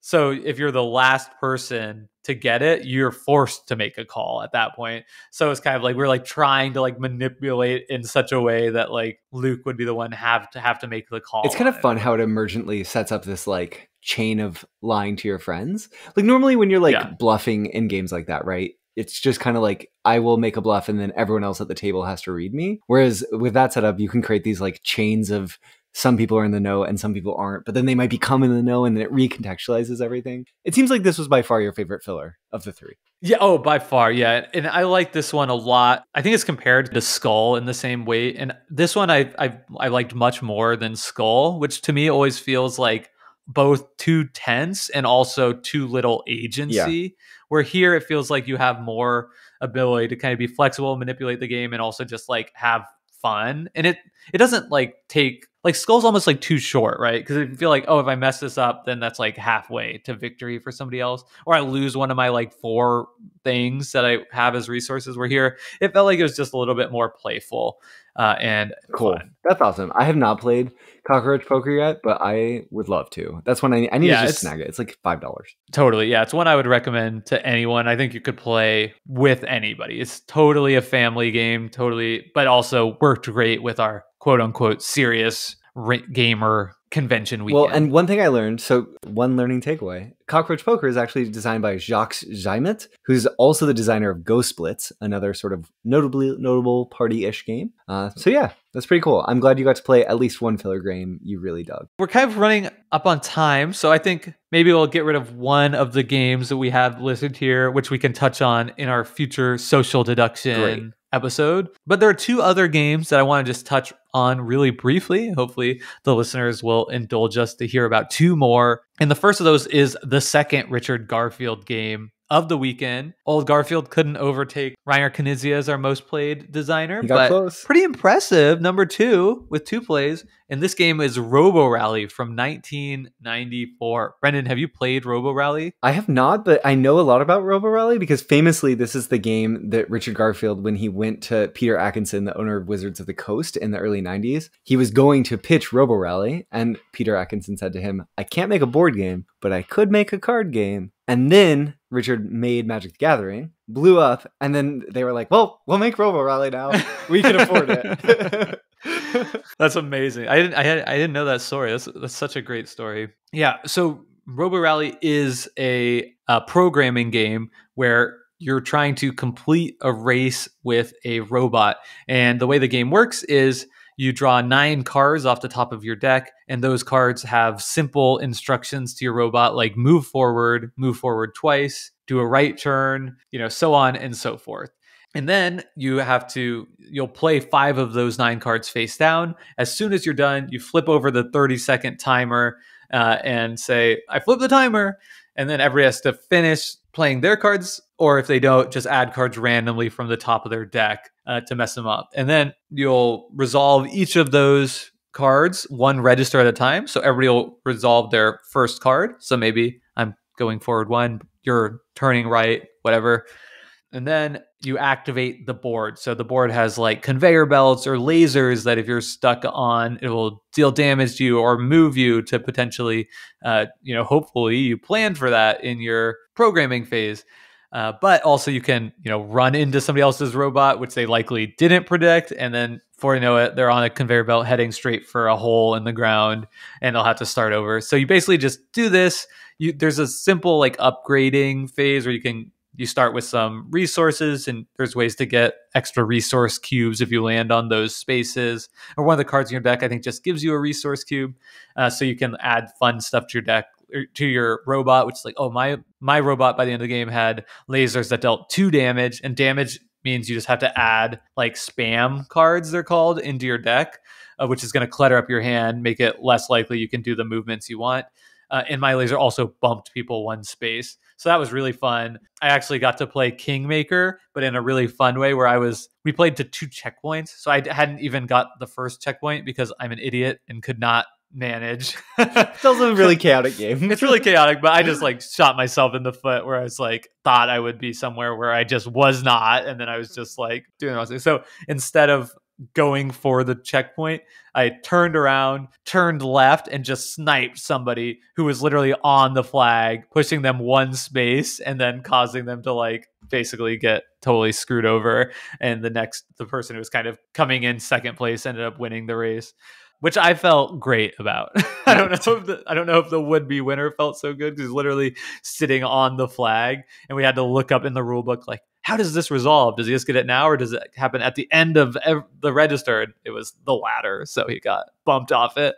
so if you're the last person to get it you're forced to make a call at that point so it's kind of like we're like trying to like manipulate in such a way that like luke would be the one have to have to make the call it's kind of fun how it emergently sets up this like chain of lying to your friends like normally when you're like yeah. bluffing in games like that right it's just kind of like I will make a bluff and then everyone else at the table has to read me. Whereas with that setup, you can create these like chains of some people are in the know and some people aren't, but then they might become in the know and then it recontextualizes everything. It seems like this was by far your favorite filler of the three. Yeah, oh, by far, yeah. And I like this one a lot. I think it's compared to Skull in the same way. And this one I I I liked much more than Skull, which to me always feels like both too tense and also too little agency. Yeah. Where here it feels like you have more ability to kind of be flexible, manipulate the game, and also just like have fun. And it it doesn't like take like Skull's almost like too short, right? Because I feel like, oh, if I mess this up, then that's like halfway to victory for somebody else, or I lose one of my like four things that I have as resources. Where here, it felt like it was just a little bit more playful uh, and cool. Fun. That's awesome. I have not played Cockroach Poker yet, but I would love to. That's when I I need yeah, to just snag it. It's like five dollars. Totally, yeah. It's one I would recommend to anyone. I think you could play with anybody. It's totally a family game, totally, but also worked great with our quote unquote serious gamer convention weekend. Well, and one thing I learned, so one learning takeaway, Cockroach Poker is actually designed by Jacques Zeimet, who's also the designer of Ghost Blitz, another sort of notably notable party-ish game. Uh, so yeah, that's pretty cool. I'm glad you got to play at least one filler game you really dug. We're kind of running up on time, so I think maybe we'll get rid of one of the games that we have listed here, which we can touch on in our future social deduction. Great episode. But there are two other games that I want to just touch on really briefly. Hopefully, the listeners will indulge us to hear about two more. And the first of those is the second Richard Garfield game of the weekend. Old Garfield couldn't overtake Reiner Knizia as our most played designer, but close. pretty impressive. Number two with two plays. And this game is Robo Rally from 1994. Brendan, have you played Robo Rally? I have not, but I know a lot about Robo Rally because famously, this is the game that Richard Garfield, when he went to Peter Adkison, the owner of Wizards of the Coast in the early 90s, he was going to pitch Robo Rally. And Peter Adkison said to him, I can't make a board game, but I could make a card game. And then Richard made Magic the Gathering, blew up, and then they were like, "Well, we'll make Robo Rally now. We can afford it." that's amazing. I didn't I, had, I didn't know that story. That's that's such a great story. Yeah. So Robo Rally is a, a programming game where you're trying to complete a race with a robot, and the way the game works is you draw nine cards off the top of your deck, and those cards have simple instructions to your robot like move forward, move forward twice, do a right turn, you know, so on and so forth. And then you have to, you'll play five of those nine cards face down. As soon as you're done, you flip over the 30 second timer uh, and say, I flip the timer. And then everybody has to finish playing their cards, or if they don't, just add cards randomly from the top of their deck uh, to mess them up. And then you'll resolve each of those cards, one register at a time. So everybody will resolve their first card. So maybe I'm going forward one, you're turning right, whatever. And then you activate the board. So the board has like conveyor belts or lasers that if you're stuck on, it will deal damage to you or move you to potentially, uh, you know, hopefully you planned for that in your programming phase. Uh, but also you can, you know, run into somebody else's robot, which they likely didn't predict, and then before you know it, they're on a conveyor belt heading straight for a hole in the ground, and they'll have to start over. So you basically just do this. You, there's a simple like upgrading phase where you can you start with some resources and there's ways to get extra resource cubes if you land on those spaces. Or one of the cards in your deck i think just gives you a resource cube uh, so you can add fun stuff to your deck er, to your robot which is like oh my my robot by the end of the game had lasers that dealt two damage and damage means you just have to add like spam cards they're called into your deck uh, which is going to clutter up your hand make it less likely you can do the movements you want uh, and my laser also bumped people one space. So that was really fun. I actually got to play Kingmaker, but in a really fun way where I was, we played to two checkpoints. So I hadn't even got the first checkpoint because I'm an idiot and could not manage. it's also a really chaotic game. it's really chaotic, but I just like shot myself in the foot where I was like thought I would be somewhere where I just was not, and then I was just like doing wrong. So instead of going for the checkpoint, I turned around, turned left, and just sniped somebody who was literally on the flag, pushing them one space and then causing them to like basically get totally screwed over. And the next, the person who was kind of coming in second place ended up winning the race which I felt great about. I don't know if the I don't know if the would be winner felt so good because literally sitting on the flag, and we had to look up in the rule book like how does this resolve? Does he just get it now, or does it happen at the end of ev- the register? It was the latter, so he got bumped off it.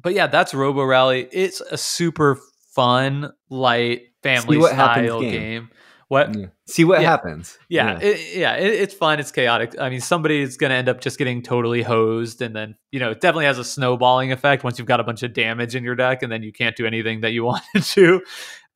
But yeah, that's Robo Rally. It's a super fun, light, family style game. game. What? Yeah. See what yeah. happens. Yeah, yeah, it, yeah it, it's fun. It's chaotic. I mean, somebody is going to end up just getting totally hosed, and then you know, it definitely has a snowballing effect once you've got a bunch of damage in your deck, and then you can't do anything that you wanted to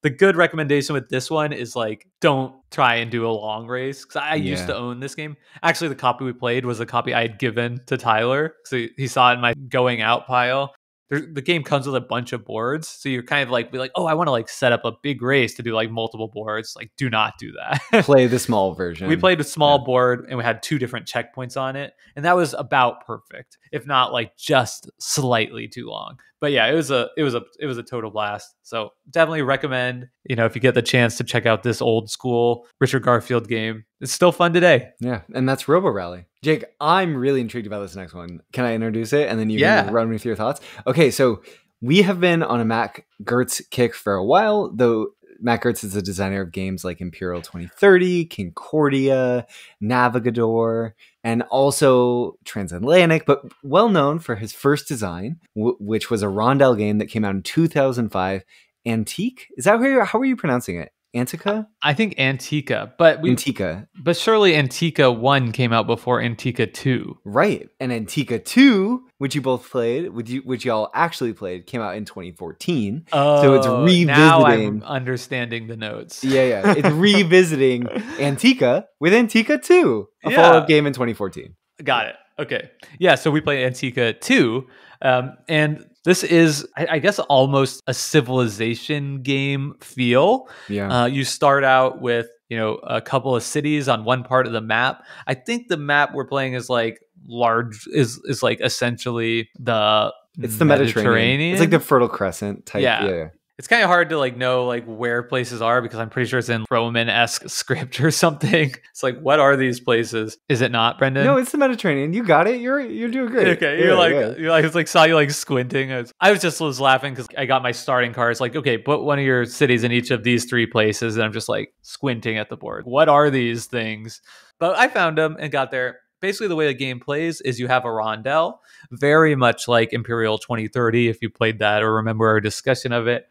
the good recommendation with this one is like don't try and do a long race because I yeah. used to own this game. Actually, the copy we played was a copy I had given to Tyler, so he, he saw it in my going out pile, the game comes with a bunch of boards, so you're kind of like, be like, oh, I want to like set up a big race to do like multiple boards. Like, do not do that. Play the small version. We played a small yeah. board, and we had two different checkpoints on it, and that was about perfect, if not like just slightly too long. But yeah, it was a it was a it was a total blast. So definitely recommend. You know, if you get the chance to check out this old school Richard Garfield game, it's still fun today. Yeah, and that's Robo Rally. Jake, I'm really intrigued about this next one. Can I introduce it and then you yeah. can run with your thoughts? Okay, so we have been on a Mac Gerdts kick for a while, though Mac Gerdts is the designer of games like Imperial 2030, Concordia, Navigador, and also Transatlantic, but well known for his first design, w- which was a Rondel game that came out in 2005. Antique? Is that how you, how are you pronouncing it? Antike? I think Antike, but we, Antike. But surely Antike 1 came out before Antike 2. Right. And Antike 2, which you both played, which you which y'all actually played, came out in 2014. Oh, so it's revisiting now I'm understanding the notes. Yeah, yeah. It's revisiting Antike with Antike 2, a yeah. follow-up game in 2014. Got it. Okay. Yeah, so we played Antike 2. Um, and this is, I, I, guess, almost a civilization game feel. Yeah. Uh, you start out with, you know, a couple of cities on one part of the map. I think the map we're playing is like large, is is like essentially the it's the Mediterranean. Mediterranean. It's like the Fertile Crescent type. Yeah. yeah it's kind of hard to like know like where places are because I'm pretty sure it's in Roman esque script or something. It's like, what are these places? Is it not, Brendan? No, it's the Mediterranean. You got it. You're you're doing great. Okay, you're like yeah. you're like it's like saw you like squinting. I was, I was just was laughing because I got my starting cards. Like, okay, put one of your cities in each of these three places, and I'm just like squinting at the board. What are these things? But I found them and got there basically the way the game plays is you have a rondel, very much like Imperial 2030, if you played that or remember our discussion of it.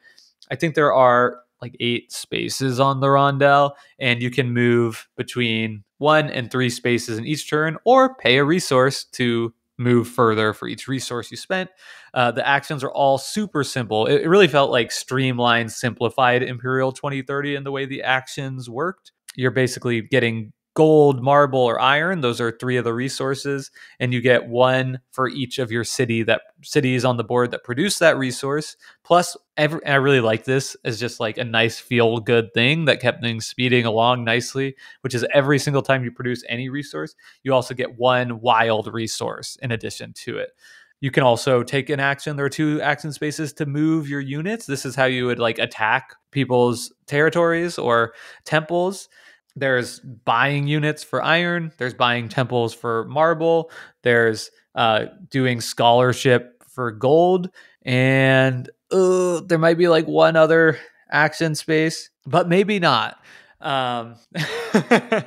I think there are like eight spaces on the rondel, and you can move between one and three spaces in each turn, or pay a resource to move further for each resource you spent. Uh, the actions are all super simple. It, it really felt like streamlined, simplified Imperial 2030 in the way the actions worked. You're basically getting gold, marble, or iron. Those are three of the resources, and you get one for each of your city that cities on the board that produce that resource. Plus, every, I really like this as just like a nice feel good thing that kept things speeding along nicely. Which is every single time you produce any resource, you also get one wild resource in addition to it. You can also take an action. There are two action spaces to move your units. This is how you would like attack people's territories or temples. There's buying units for iron. There's buying temples for marble. There's uh, doing scholarship for gold. And uh, there might be like one other action space, but maybe not. Um,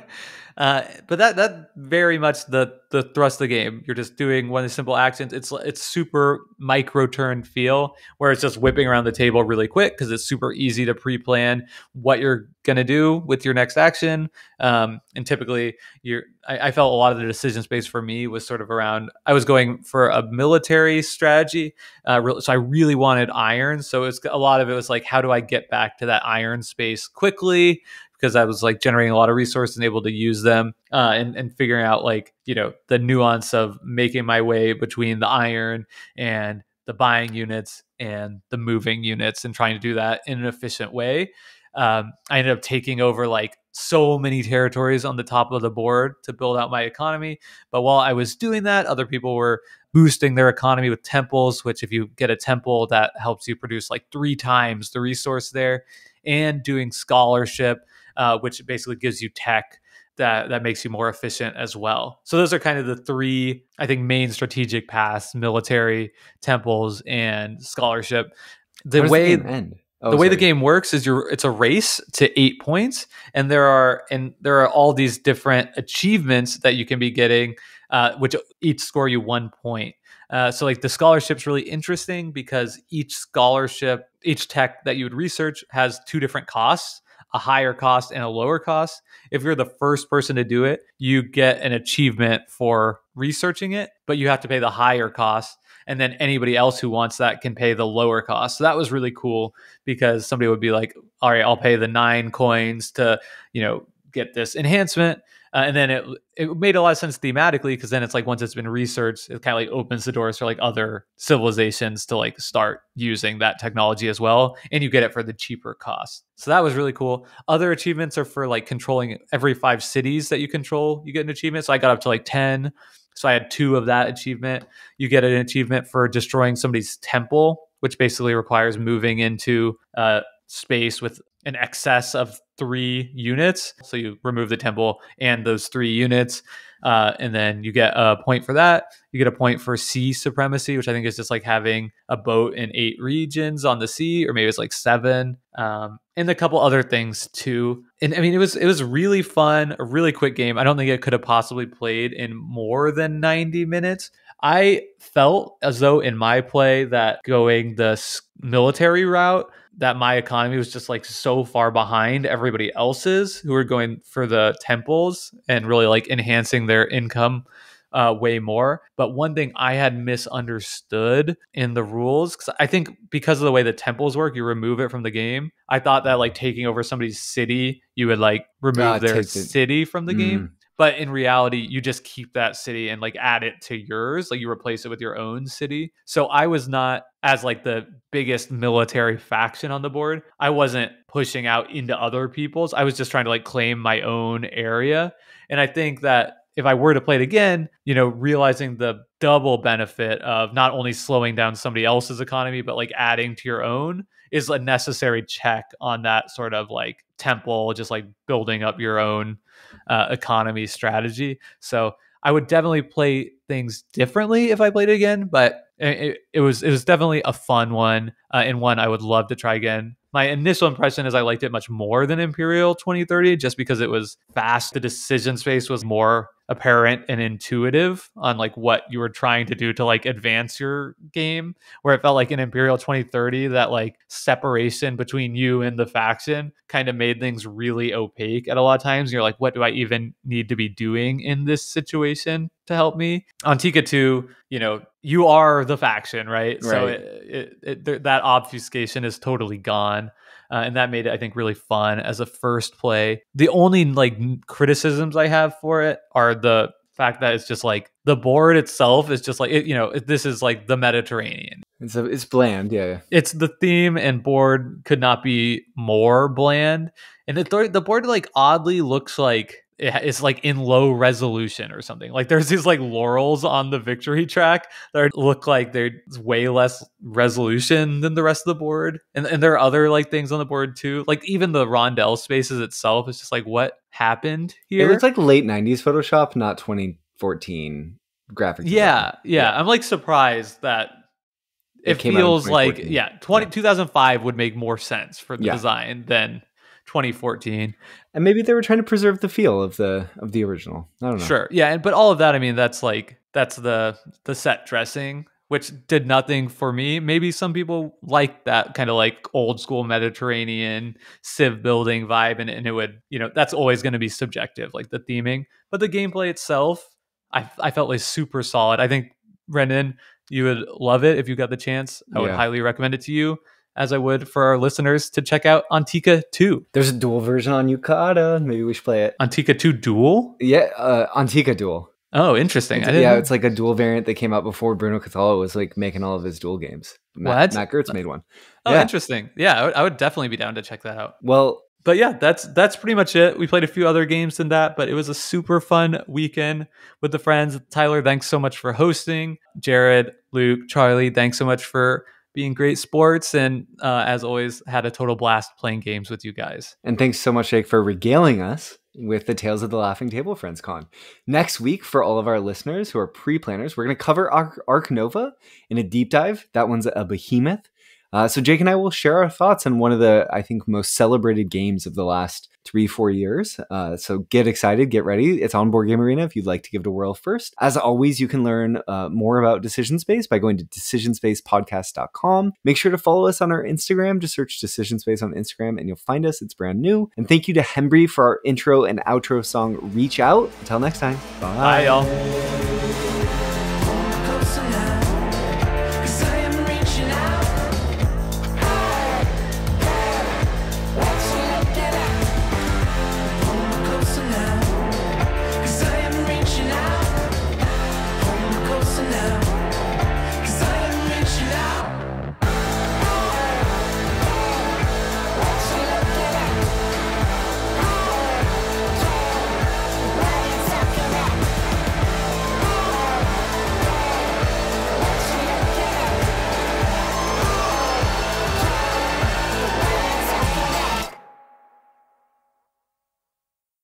Uh, but that that very much the the thrust of the game. You're just doing one of the simple actions. It's it's super micro turn feel where it's just whipping around the table really quick because it's super easy to pre plan what you're gonna do with your next action. Um, and typically, you're I, I, felt a lot of the decision space for me was sort of around. I was going for a military strategy, uh, so I really wanted iron. So it's a lot of it was like, how do I get back to that iron space quickly? Because I was like generating a lot of resources and able to use them uh, and, and figuring out like, you know, the nuance of making my way between the iron and the buying units and the moving units and trying to do that in an efficient way. Um, I ended up taking over like so many territories on the top of the board to build out my economy. But while I was doing that, other people were boosting their economy with temples, which if you get a temple, that helps you produce like three times the resource there, and doing scholarship, uh, which basically gives you tech that that makes you more efficient as well. So those are kind of the three I think main strategic paths: military, temples, and scholarship. The way the? Oh, the way the game works is you're it's a race to eight points, and there are and there are all these different achievements that you can be getting, uh, which each score you one point. Uh, so like the scholarship's really interesting because each scholarship, each tech that you would research has two different costs a higher cost and a lower cost. If you're the first person to do it, you get an achievement for researching it, but you have to pay the higher cost. And then anybody else who wants that can pay the lower cost. So that was really cool because somebody would be like, all right, I'll pay the nine coins to, you know, get this enhancement. Uh, and then it it made a lot of sense thematically because then it's like once it's been researched, it kind of like opens the doors for like other civilizations to like start using that technology as well, and you get it for the cheaper cost. So that was really cool. Other achievements are for like controlling every five cities that you control. You get an achievement. So I got up to like ten. So I had two of that achievement. You get an achievement for destroying somebody's temple, which basically requires moving into uh, space with an excess of three units. So you remove the temple and those three units, uh, and then you get a point for that. You get a point for sea supremacy, which I think is just like having a boat in eight regions on the sea, or maybe it's like seven, um, and a couple other things too. And I mean, it was it was really fun, a really quick game. I don't think it could have possibly played in more than ninety minutes. I felt as though in my play that going the military route that my economy was just like so far behind everybody else's who were going for the temples and really like enhancing their income uh, way more. But one thing I had misunderstood in the rules, because I think because of the way the temples work, you remove it from the game. I thought that like taking over somebody's city, you would like remove their city from the mm. game but in reality you just keep that city and like add it to yours like you replace it with your own city. So i was not as like the biggest military faction on the board. I wasn't pushing out into other people's. I was just trying to like claim my own area. And i think that if I were to play it again, you know, realizing the double benefit of not only slowing down somebody else's economy, but like adding to your own is a necessary check on that sort of like temple, just like building up your own uh, economy strategy. So I would definitely play things differently if I played it again, but it, it was it was definitely a fun one uh, and one I would love to try again. My initial impression is I liked it much more than Imperial 2030 just because it was fast. The decision space was more apparent and intuitive on like what you were trying to do to like advance your game where it felt like in imperial 2030 that like separation between you and the faction kind of made things really opaque at a lot of times. You're like what do i even need to be doing in this situation to help me? Antike 2 you know you are the faction right, right. so it, it, it, that obfuscation is totally gone Uh, and that made it, I think, really fun as a first play. The only like criticisms I have for it are the fact that it's just like the board itself is just like it, you know this is like the Mediterranean. It's a, it's bland, yeah. It's the theme and board could not be more bland, and the the board like oddly looks like it's like in low resolution or something. Like there's these like laurels on the victory track that look like they're way less resolution than the rest of the board. And and there are other like things on the board too. Like even the rondel spaces itself is just like what happened here. It looks like late 90s Photoshop, not 2014 graphics. yeah, yeah, yeah. I'm like surprised that it, it feels like yeah, 20 yeah. 2005 would make more sense for the yeah. design than 2014 and maybe they were trying to preserve the feel of the of the original. I don't know. Sure. Yeah and but all of that i mean that's like that's the the set dressing which did nothing for me. Maybe some people like that kind of like old school mediterranean civ building vibe and, and it would you know that's always going to be subjective like the theming. But the gameplay itself i i felt like super solid. I think brendan you would love it if you got the chance. I would highly recommend it to you as I would for our listeners to check out Antike 2. There's a dual version on Yucata. Maybe we should play it. Antike 2 Dual? Yeah, uh, Antike Dual. Oh, interesting. It's, yeah, it's like a dual variant that came out before Bruno Cathala was like making all of his dual games. Mac, what? Mac Gerdts made one. Oh, yeah. interesting. Yeah, I would, I would definitely be down to check that out. Well, but yeah, that's that's pretty much it. We played a few other games than that, but it was a super fun weekend with the friends. Tyler, thanks so much for hosting. Jared, Luke, Charlie, thanks so much for being great sports and uh, as always had a total blast playing games with you guys. And thanks so much jake for regaling us with the tales of the laughing table friends con. Next week for all of our listeners who are pre-planners we're going to cover Ark, Ark Nova in a deep dive. That one's a behemoth uh, so Jake and I will share our thoughts on one of the, I think, most celebrated games of the last three, four years. Uh, so get excited, get ready. It's on Board Game Arena if you'd like to give it a whirl first. As always, you can learn uh, more about Decision Space by going to decisionspacepodcast.com. Make sure to follow us on our Instagram. Just search Decision Space on Instagram and you'll find us. It's brand new. And thank you to Hembree for our intro and outro song, Reach Out. Until next time. Bye, Bye y'all.